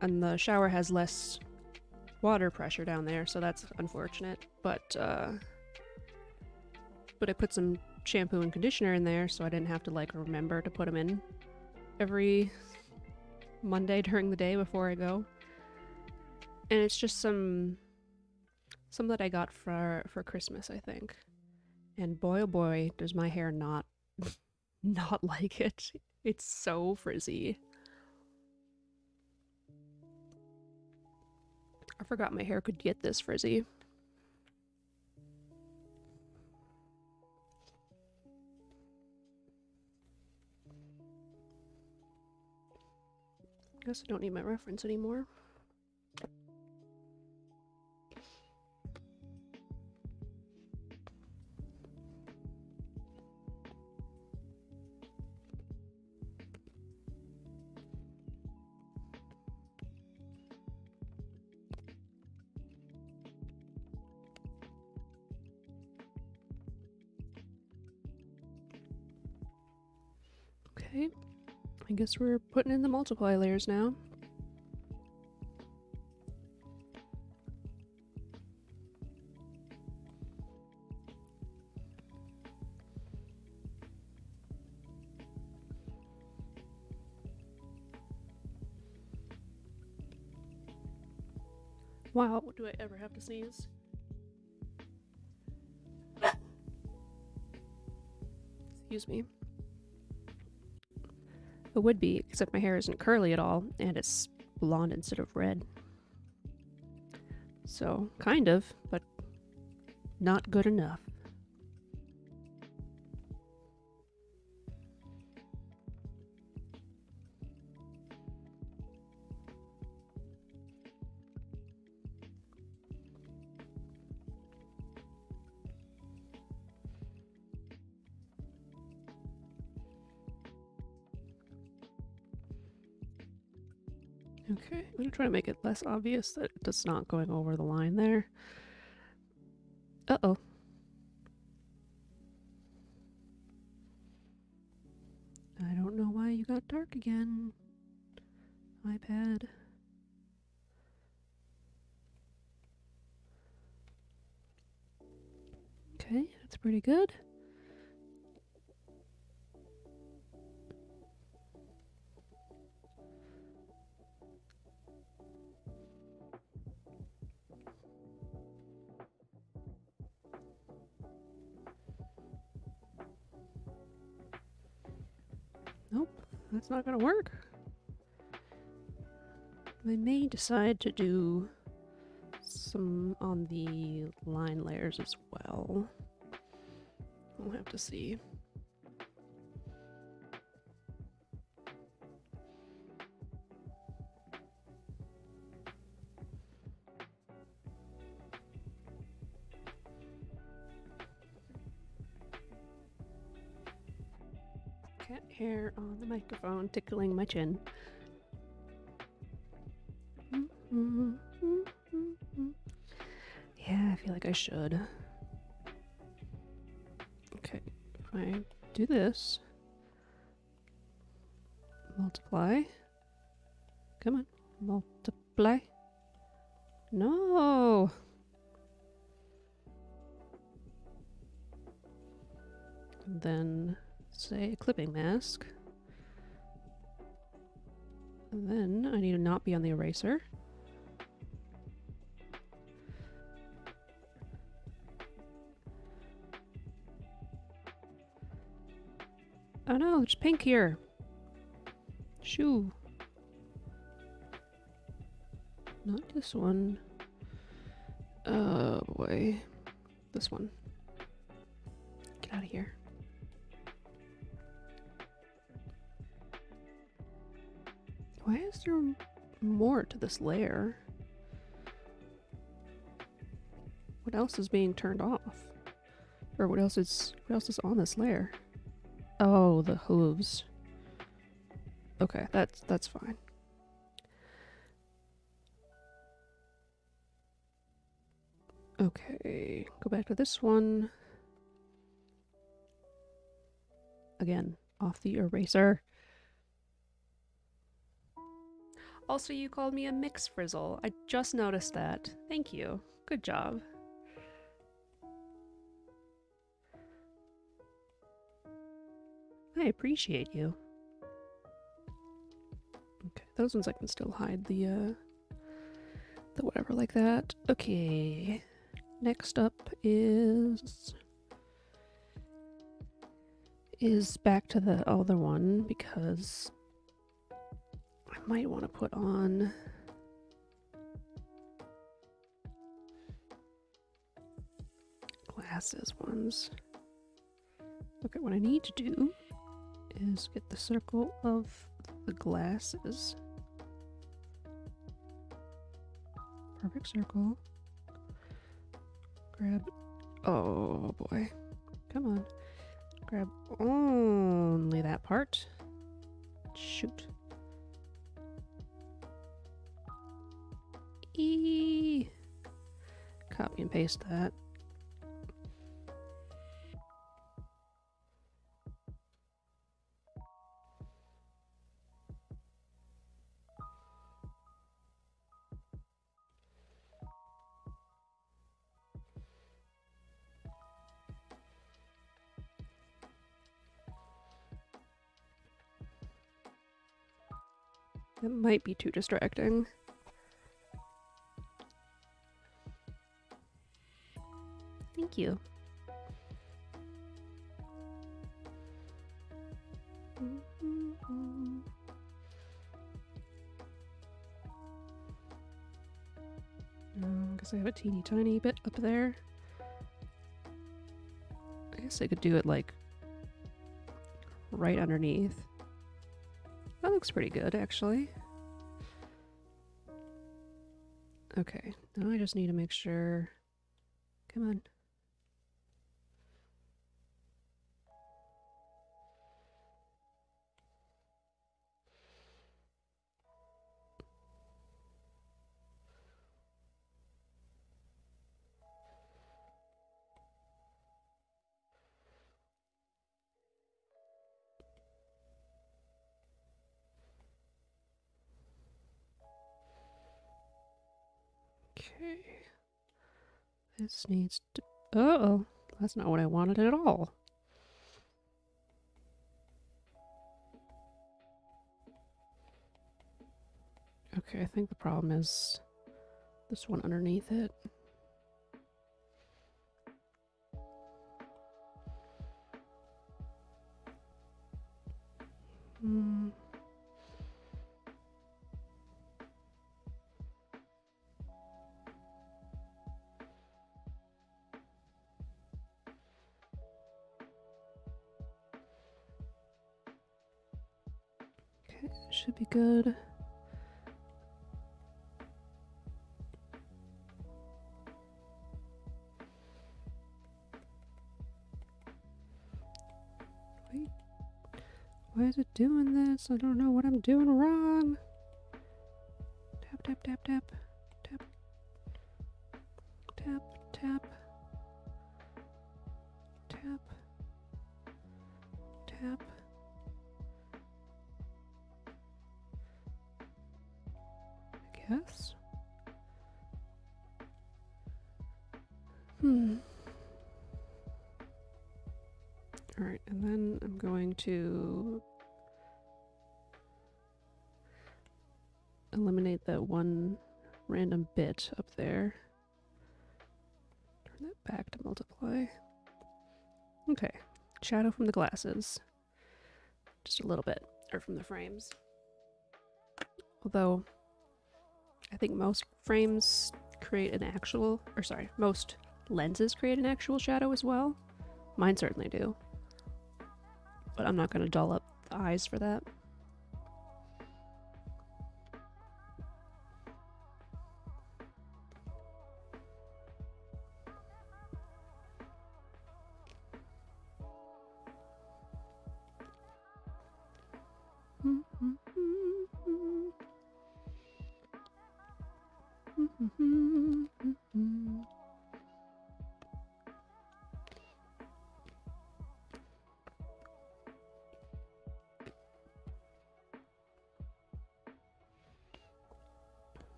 Speaker 1: and the shower has less water pressure down there, so that's unfortunate. But uh, but I put some shampoo and conditioner in there, so I didn't have to like remember to put them in every Monday during the day before I go. And it's just some some that I got for for Christmas, I think. And boy oh boy, does my hair not not like it. It's so frizzy. I forgot my hair could get this frizzy. I Guess I don't need my reference anymore. Guess we're putting in the multiply layers now. Wow, do I ever have to sneeze? Excuse me. It would be, except my hair isn't curly at all, and it's blonde instead of red. So, kind of, but not good enough. Try to make it less obvious that it's not going over the line there. Uh oh. I don't know why you got dark again. iPad. Okay, that's pretty good. That's not gonna work. I may decide to do some on the line layers as well. We'll have to see. On the microphone tickling my chin. Mm-hmm. Yeah, I feel like I should. Okay, if I do this, multiply. Come on, multiply. No! Then say clipping mask. Then I need to not be on the eraser. Oh no, there's pink here. Shoo. Not this one. Oh boy. This one. Get out of here. Why is there more to this layer? What else is being turned off? Or what else is what else is on this layer? Oh, the hooves. Okay, that's that's fine. Okay, go back to this one. Again, off the eraser. Also, you called me a Ms. Frizzle. I just noticed that. Thank you. Good job. I appreciate you. Okay, those ones I can still hide the, uh, the whatever like that. Okay, next up is is back to the other one because I might want to put on glasses ones. Okay, what I need to do is get the circle of the glasses. Perfect circle. Grab. Oh boy. Come on. Grab only that part. Shoot. E. Copy and paste that. That might be too distracting. You. Mm, because I have a teeny tiny bit up there. I guess I could do it like right underneath. That looks pretty good, actually. Okay, now I just need to make sure. Come on. Okay. This needs to. Uh oh. That's not what I wanted at all. Okay, I think the problem is this one underneath it. Hmm. Good. Wait. Why is it doing this? I don't know what I'm doing wrong. Tap, tap, tap, tap. Tap. Tap, tap. Tap. Tap. Guess. Hmm. Alright, and then I'm going to eliminate that one random bit up there. Turn that back to multiply. Okay, shadow from the glasses. Just a little bit, or from the frames. Although, I think most frames create an actual, or sorry, most lenses create an actual shadow as well. Mine certainly do. But I'm not going to dull up the eyes for that.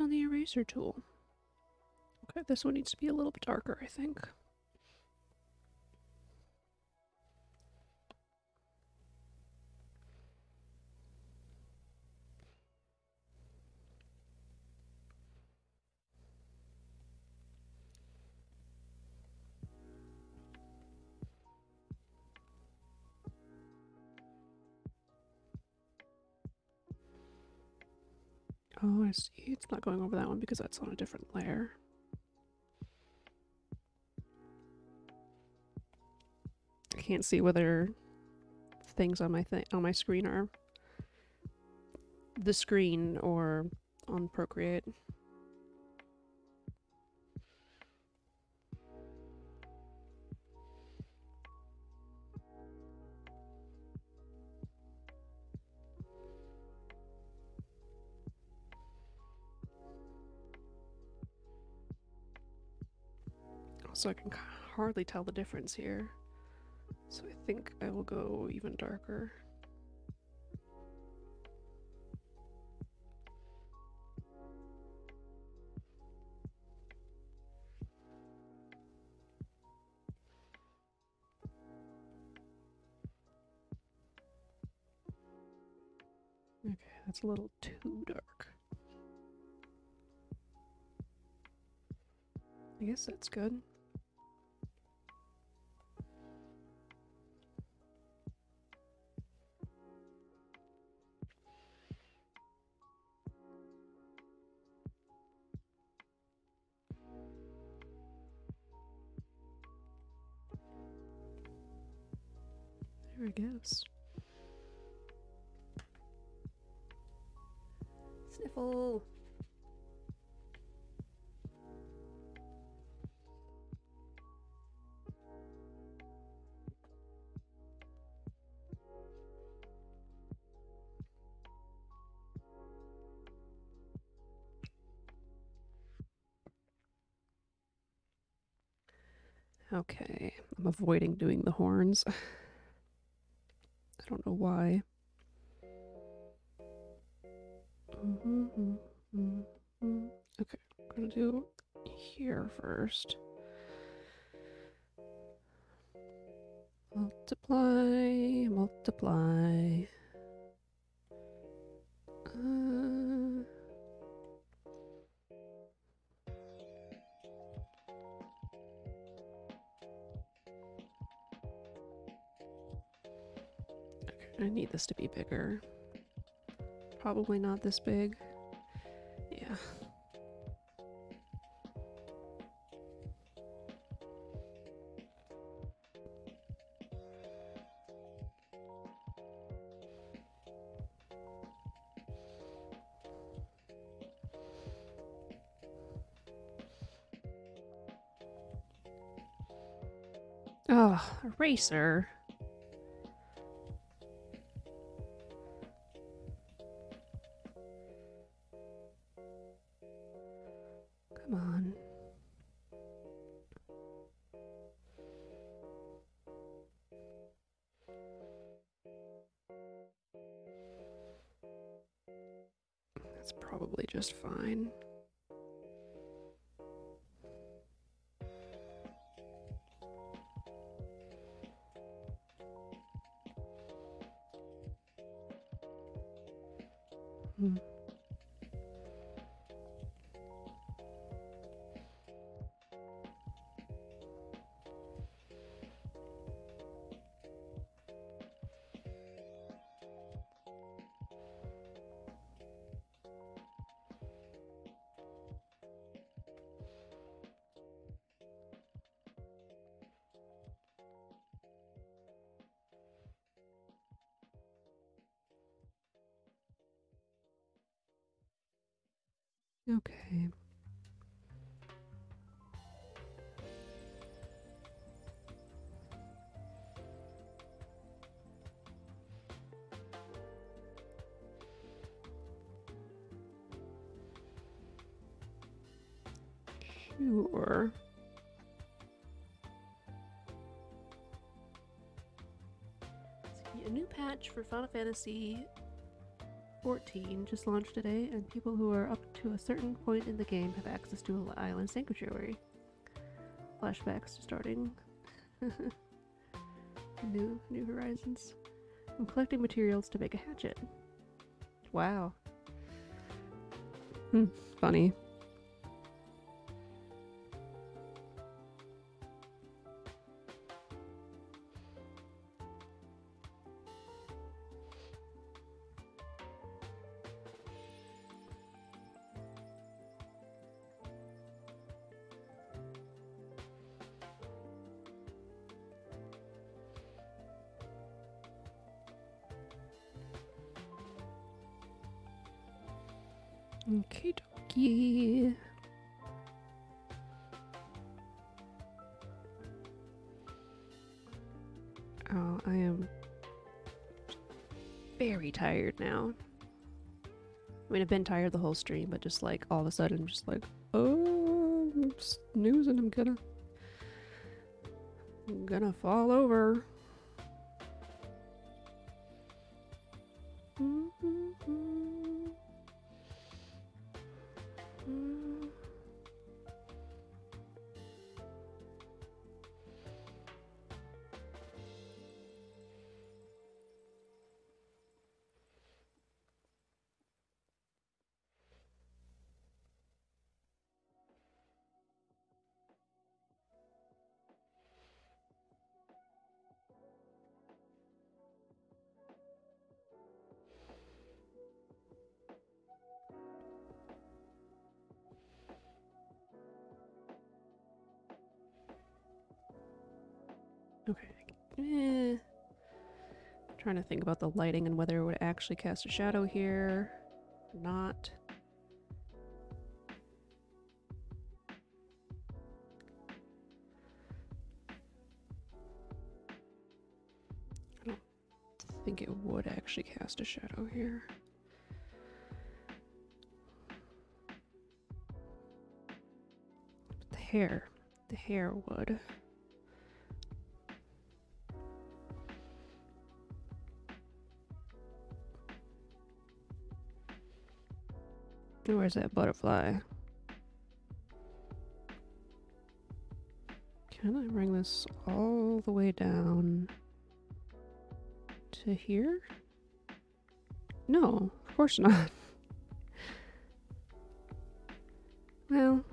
Speaker 1: On the eraser tool. Okay, this one needs to be a little bit darker, I think. It's not going over that one because that's on a different layer. I can't see whether things on my thing on my screen are the screen or on Procreate. So I can hardly tell the difference here. So I think I will go even darker. Okay, that's a little too dark. I guess that's good. Sniffle. Okay, I'm avoiding doing the horns. first. Multiply, multiply. Uh, I need this to be bigger. Probably not this big. Eraser. Come on. That's probably just fine. Sure. A new patch for Final Fantasy 14 just launched today, and people who are up to a certain point in the game have access to an island sanctuary. Flashbacks to starting new New Horizons. I'm collecting materials to make a hatchet. Wow. Hmm, funny. I've been tired the whole stream, but just like all of a sudden, I'm just like, oh, I'm snoozing. I'm gonna, I'm gonna fall over. Trying to think about the lighting and whether it would actually cast a shadow here or not. I don't think it would actually cast a shadow here. The hair. The hair would. Where's that butterfly? Can I bring this all the way down to here? No, of course not. well,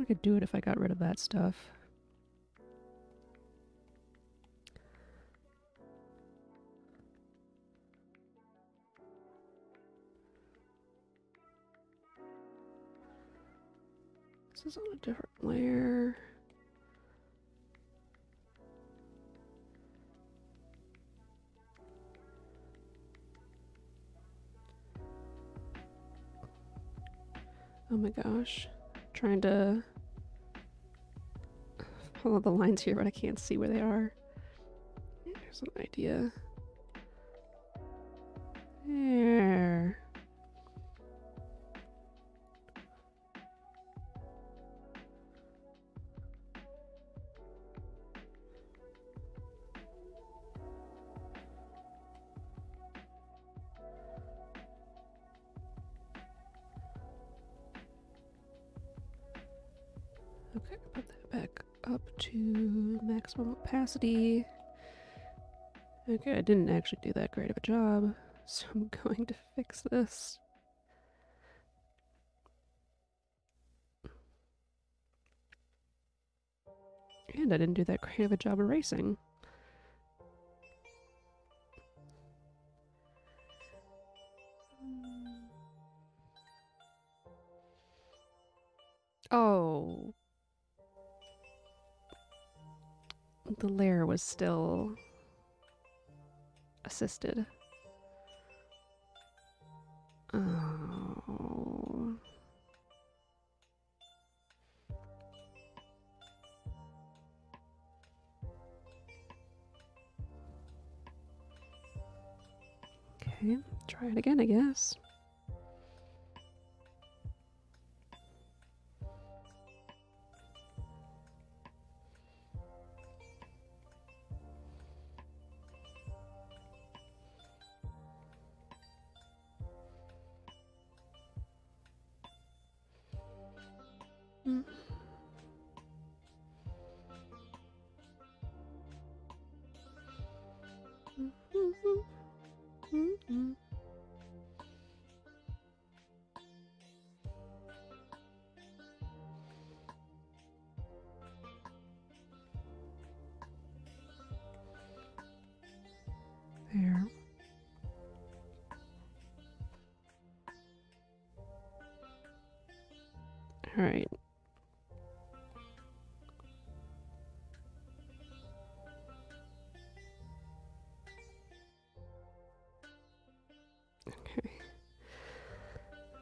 Speaker 1: I could do it if I got rid of that stuff. Is on a different layer. Oh my gosh. Trying to follow the lines here, but I can't see where they are. There's an idea. There. To maximum opacity. Okay, I didn't actually do that great of a job, so I'm going to fix this. And I didn't do that great of a job erasing. Oh. the lair was still assisted. Oh. Okay, try it again, I guess.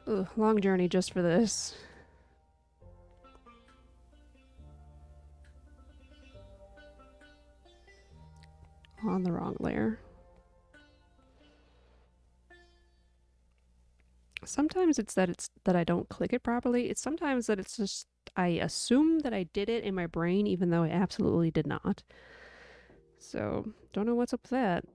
Speaker 1: Ugh, long journey just for this. On the wrong layer. Sometimes it's that it's that I don't click it properly. It's sometimes that it's just I assume that I did it in my brain even though I absolutely did not. So, don't know what's up with that.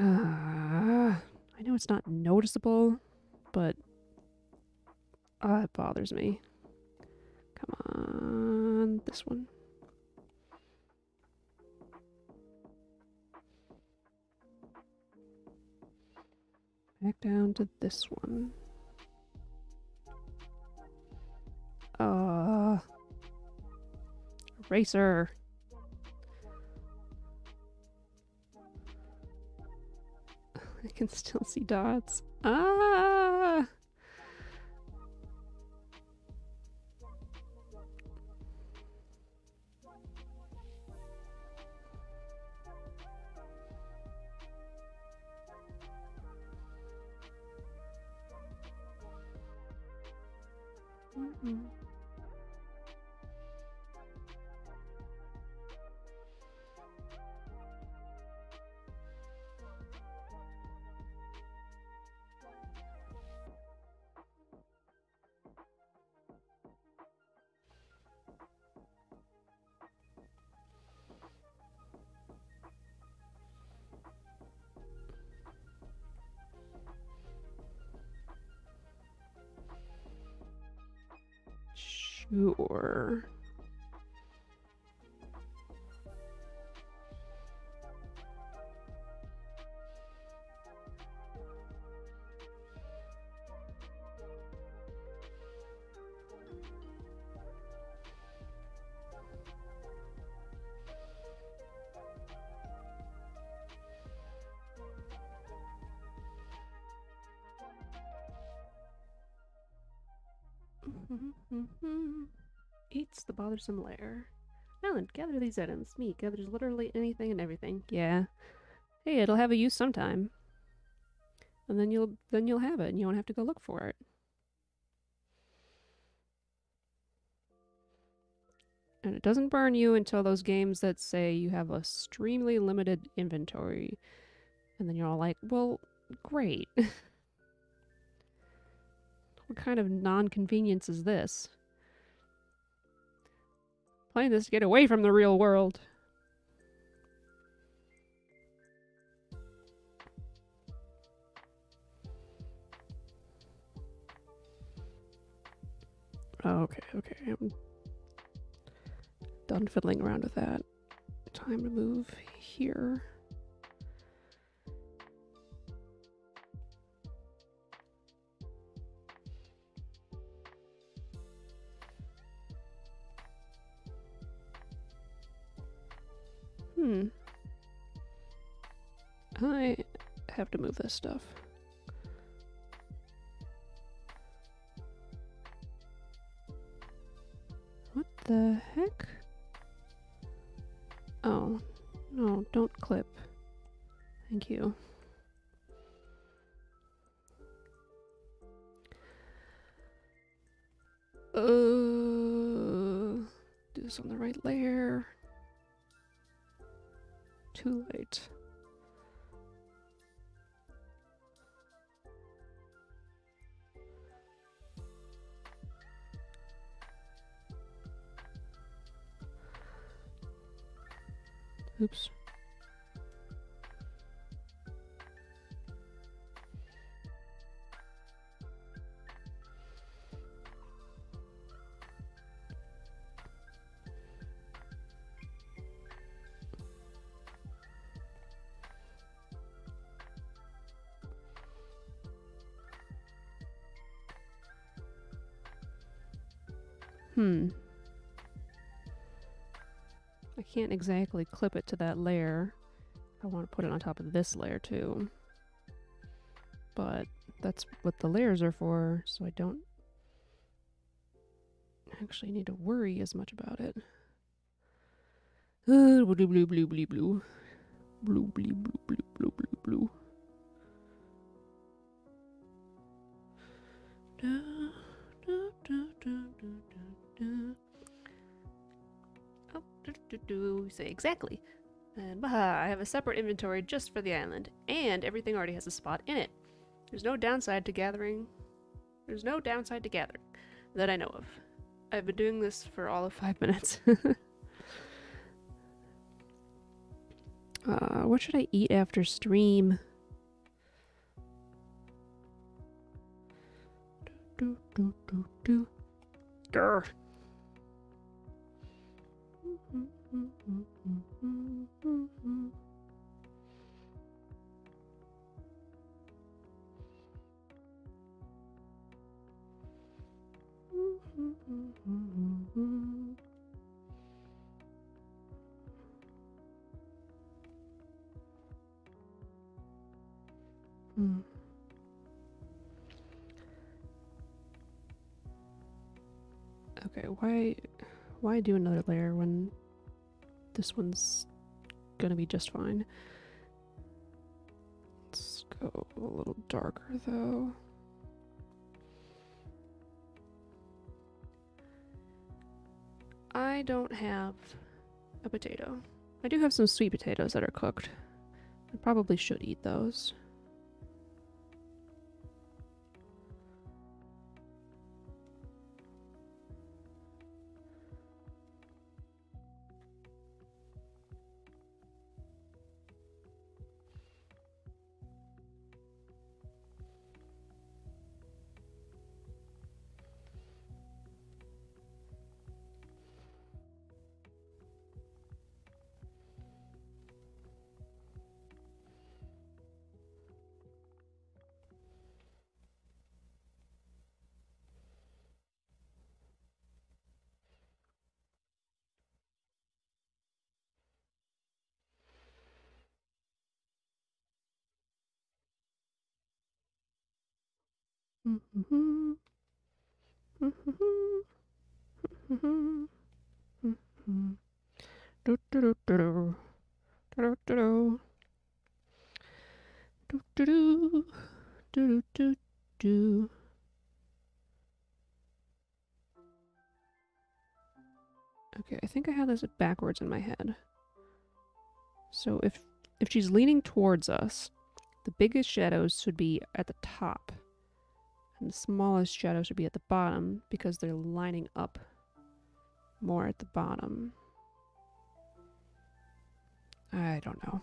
Speaker 1: Uh, I know it's not noticeable, but uh, it bothers me. Come on, this one. Back down to this one. Uh, eraser. I can still see dots. Ah! Sure. Bothersome lair. Alan, gather these items. Me gathers literally anything and everything. Yeah. Hey, it'll have a use sometime. And then you'll then you'll have it and you won't have to go look for it. And it doesn't burn you until those games that say you have a extremely limited inventory. And then you're all like, well, great. what kind of non convenience is this? Playing this to get away from the real world. Okay, okay. I'm done fiddling around with that. Time to move here. Move this stuff. What the heck? Oh, no, don't clip. Thank you. Oops. Hmm. Can't exactly clip it to that layer. I want to put it on top of this layer too. But that's what the layers are for, so I don't actually need to worry as much about it. Uh, blue, blue, blue, blue, blue. Blue, blue, blue, exactly. And baha, I have a separate inventory just for the island, and everything already has a spot in it. There's no downside to gathering. There's no downside to gathering that I know of. I've been doing this for all of five minutes. uh, what should I eat after stream? Do, do, do, do. Grr. Hmm. Okay, why why do another layer when this one's gonna be just fine? Let's go a little darker though. I don't have a potato. I do have some sweet potatoes that are cooked. I probably should eat those. Okay, I think I have this backwards in my head. So if if she's leaning towards us, the biggest shadows should be at the top. And the smallest shadows should be at the bottom because they're lining up more at the bottom. I don't know.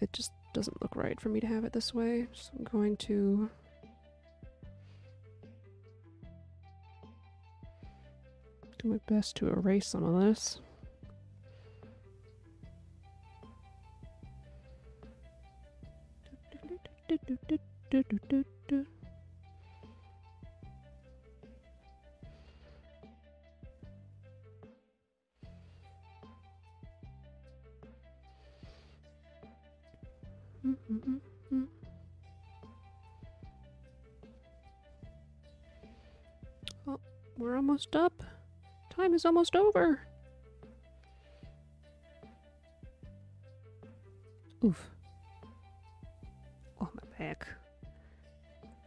Speaker 1: It just doesn't look right for me to have it this way, so I'm going to do my best to erase some of this. Oh, we're almost up. Time is almost over. Oof. My.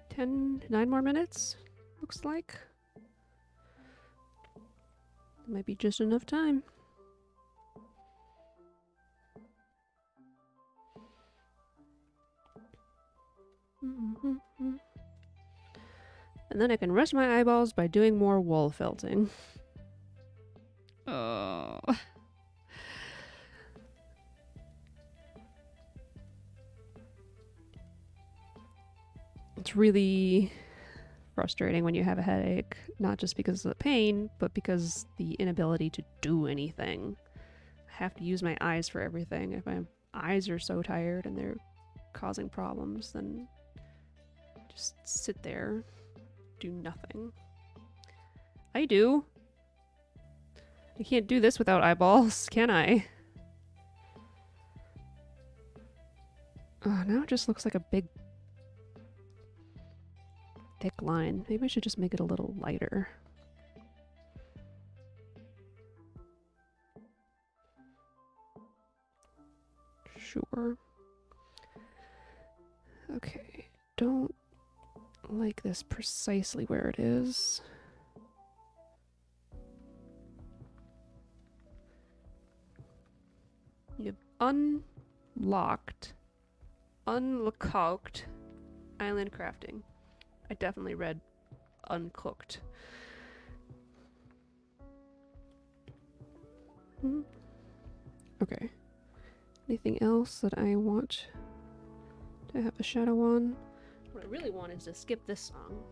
Speaker 1: Ten, nine more minutes, looks like. Might be just enough time. And then I can rest my eyeballs by doing more wall felting. It's really frustrating when you have a headache, not just because of the pain, but because the inability to do anything. I have to use my eyes for everything. If my eyes are so tired and they're causing problems, then just sit there, do nothing. I do. I can't do this without eyeballs, can I? Oh, now it just looks like a big thick line. Maybe I should just make it a little lighter. Sure. Okay, don't like this precisely where it is. You've unlocked, unlocked island crafting. I definitely read uncooked. Hmm. Okay. Anything else that I want to have a shadow on? What I really want is to skip this song.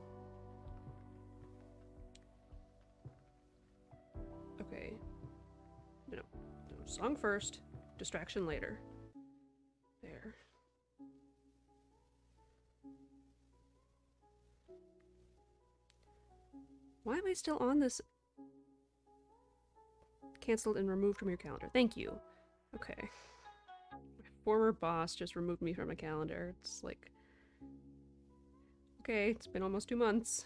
Speaker 1: Okay. No. no. Song first, distraction later. Why am I still on this? Cancelled and removed from your calendar. Thank you. Okay. My former boss just removed me from a calendar. It's like... Okay, it's been almost two months.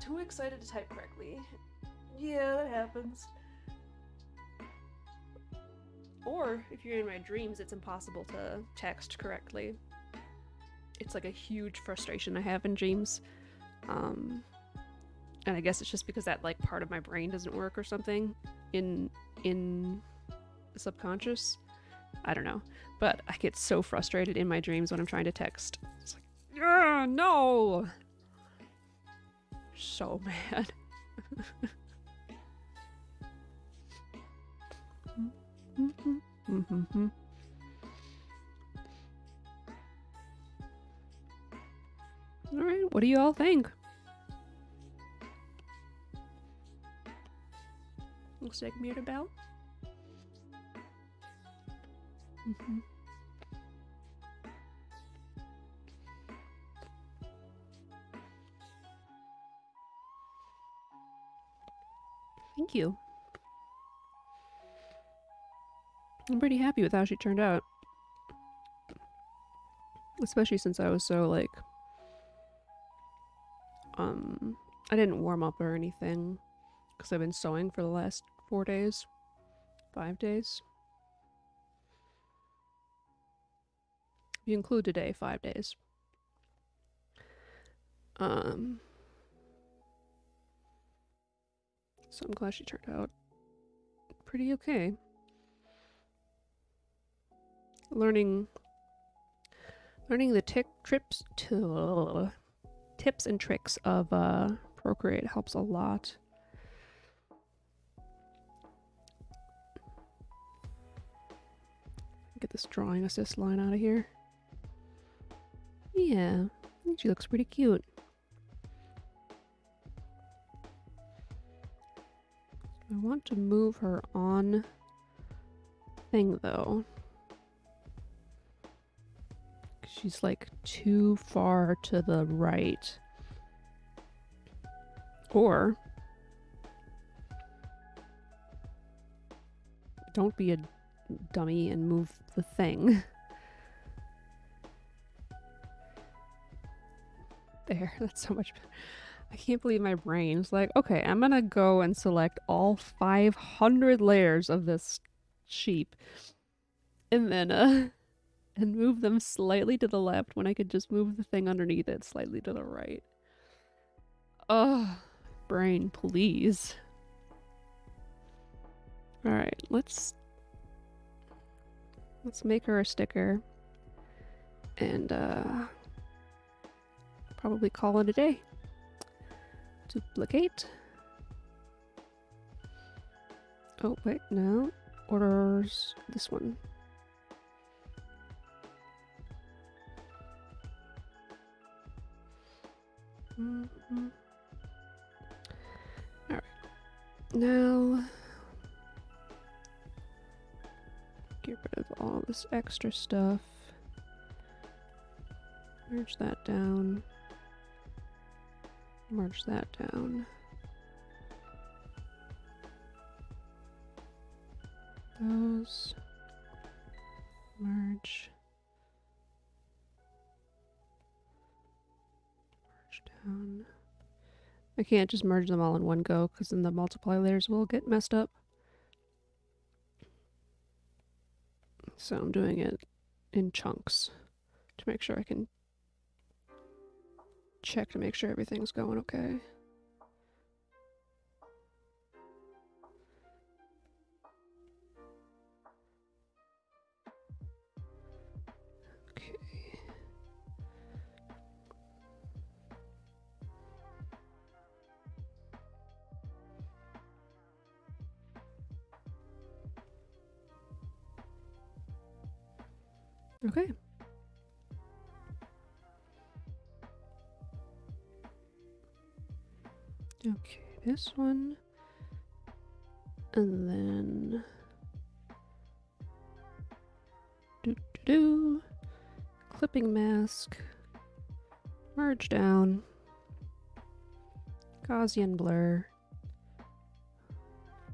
Speaker 1: Too excited to type correctly. Yeah, that happens. Or if you're in my dreams, it's impossible to text correctly. It's like a huge frustration I have in dreams. Um, and I guess it's just because that like part of my brain doesn't work or something in in the subconscious. I don't know, but I get so frustrated in my dreams when I'm trying to text. It's like, no, so mad. Mm-hmm. All right, what do you all think? Looks like Mirabel. Mm-hmm. Thank you. I'm pretty happy with how she turned out. Especially since I was so, like... Um... I didn't warm up or anything. Because I've been sewing for the last four days. Five days. If you include today, five days. Um... So I'm glad she turned out pretty okay learning learning the tick trips to tips and tricks of uh, Procreate helps a lot. Get this drawing assist line out of here. Yeah, she looks pretty cute. I want to move her on thing though. She's like too far to the right. Or don't be a dummy and move the thing. There, that's so much better. I can't believe my brain's like, okay, I'm gonna go and select all 500 layers of this sheep. And then, uh, and move them slightly to the left when I could just move the thing underneath it slightly to the right. Ugh, brain, please. Alright, let's let's make her a sticker and uh probably call it a day. Duplicate. Oh wait, no. orders this one. All right. Now get rid of all this extra stuff. Merge that down. Merge that down. Those. Merge. I can't just merge them all in one go because then the multiply layers will get messed up. So I'm doing it in chunks to make sure I can check to make sure everything's going. Okay. Okay. Okay, this one. And then do do do. Clipping mask. Merge down. Gaussian blur.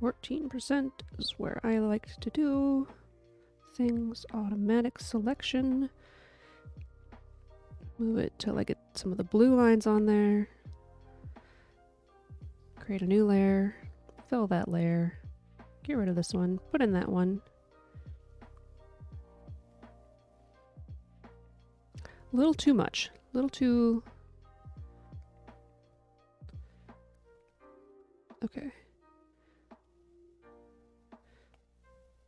Speaker 1: 14% is where I like to do things automatic selection. Move it till I get some of the blue lines on there. Create a new layer, fill that layer, get rid of this one, put in that one. A little too much, a little too... Okay.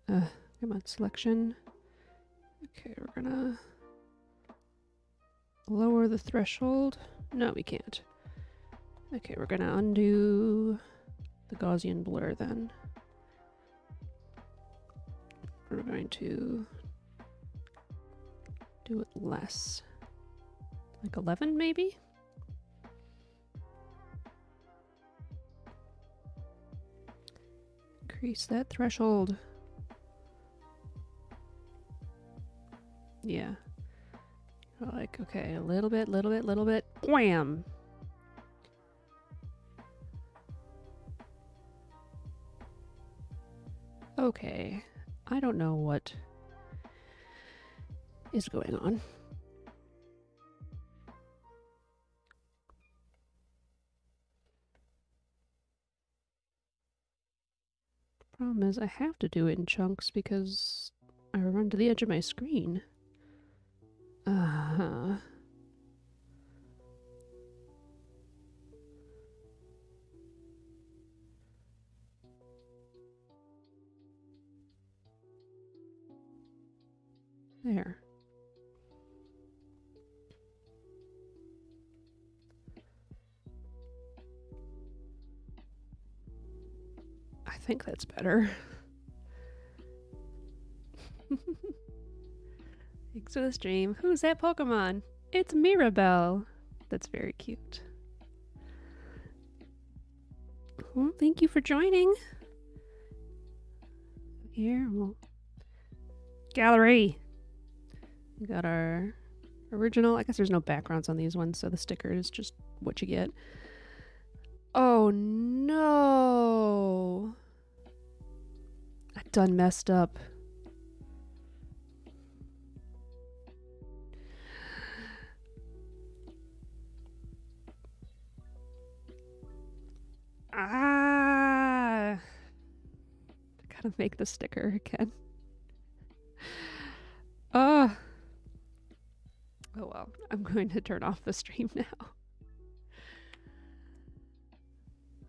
Speaker 1: Uh, come on, selection. Okay, we're gonna lower the threshold. No, we can't. Okay, we're gonna undo the Gaussian blur then. We're going to do it less. Like 11 maybe? Increase that threshold. Yeah. Like, okay, a little bit, little bit, little bit. Wham! Okay, I don't know what is going on. Problem is, I have to do it in chunks because I run to the edge of my screen. Uh -huh. There. I think that's better. Thanks for the stream. Who's that Pokemon? It's Mirabel. That's very cute. Well, thank you for joining. Here, we'll... Gallery. We got our original. I guess there's no backgrounds on these ones, so the sticker is just what you get. Oh no! I done messed up. Ah! I gotta make the sticker again. Ah! Oh well, I'm going to turn off the stream now.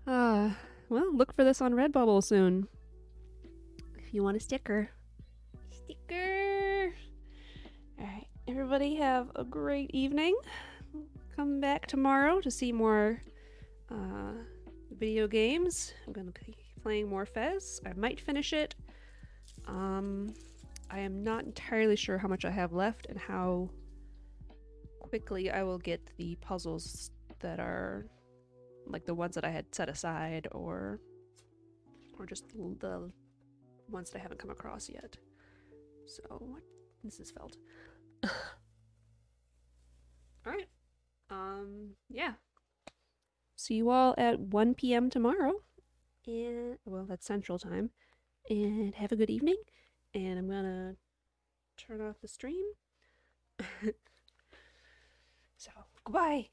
Speaker 1: Uh, well, look for this on Redbubble soon. If you want a sticker. Sticker! Alright, everybody have a great evening. Come back tomorrow to see more uh, video games. I'm going to be playing more Fez. I might finish it. Um, I am not entirely sure how much I have left and how quickly I will get the puzzles that are like the ones that I had set aside or or just the ones that I haven't come across yet. So, what this is felt. all right. Um, yeah. See you all at 1 p.m. tomorrow. And well, that's central time. Mm-hmm. And have a good evening. And I'm gonna turn off the stream. so, goodbye.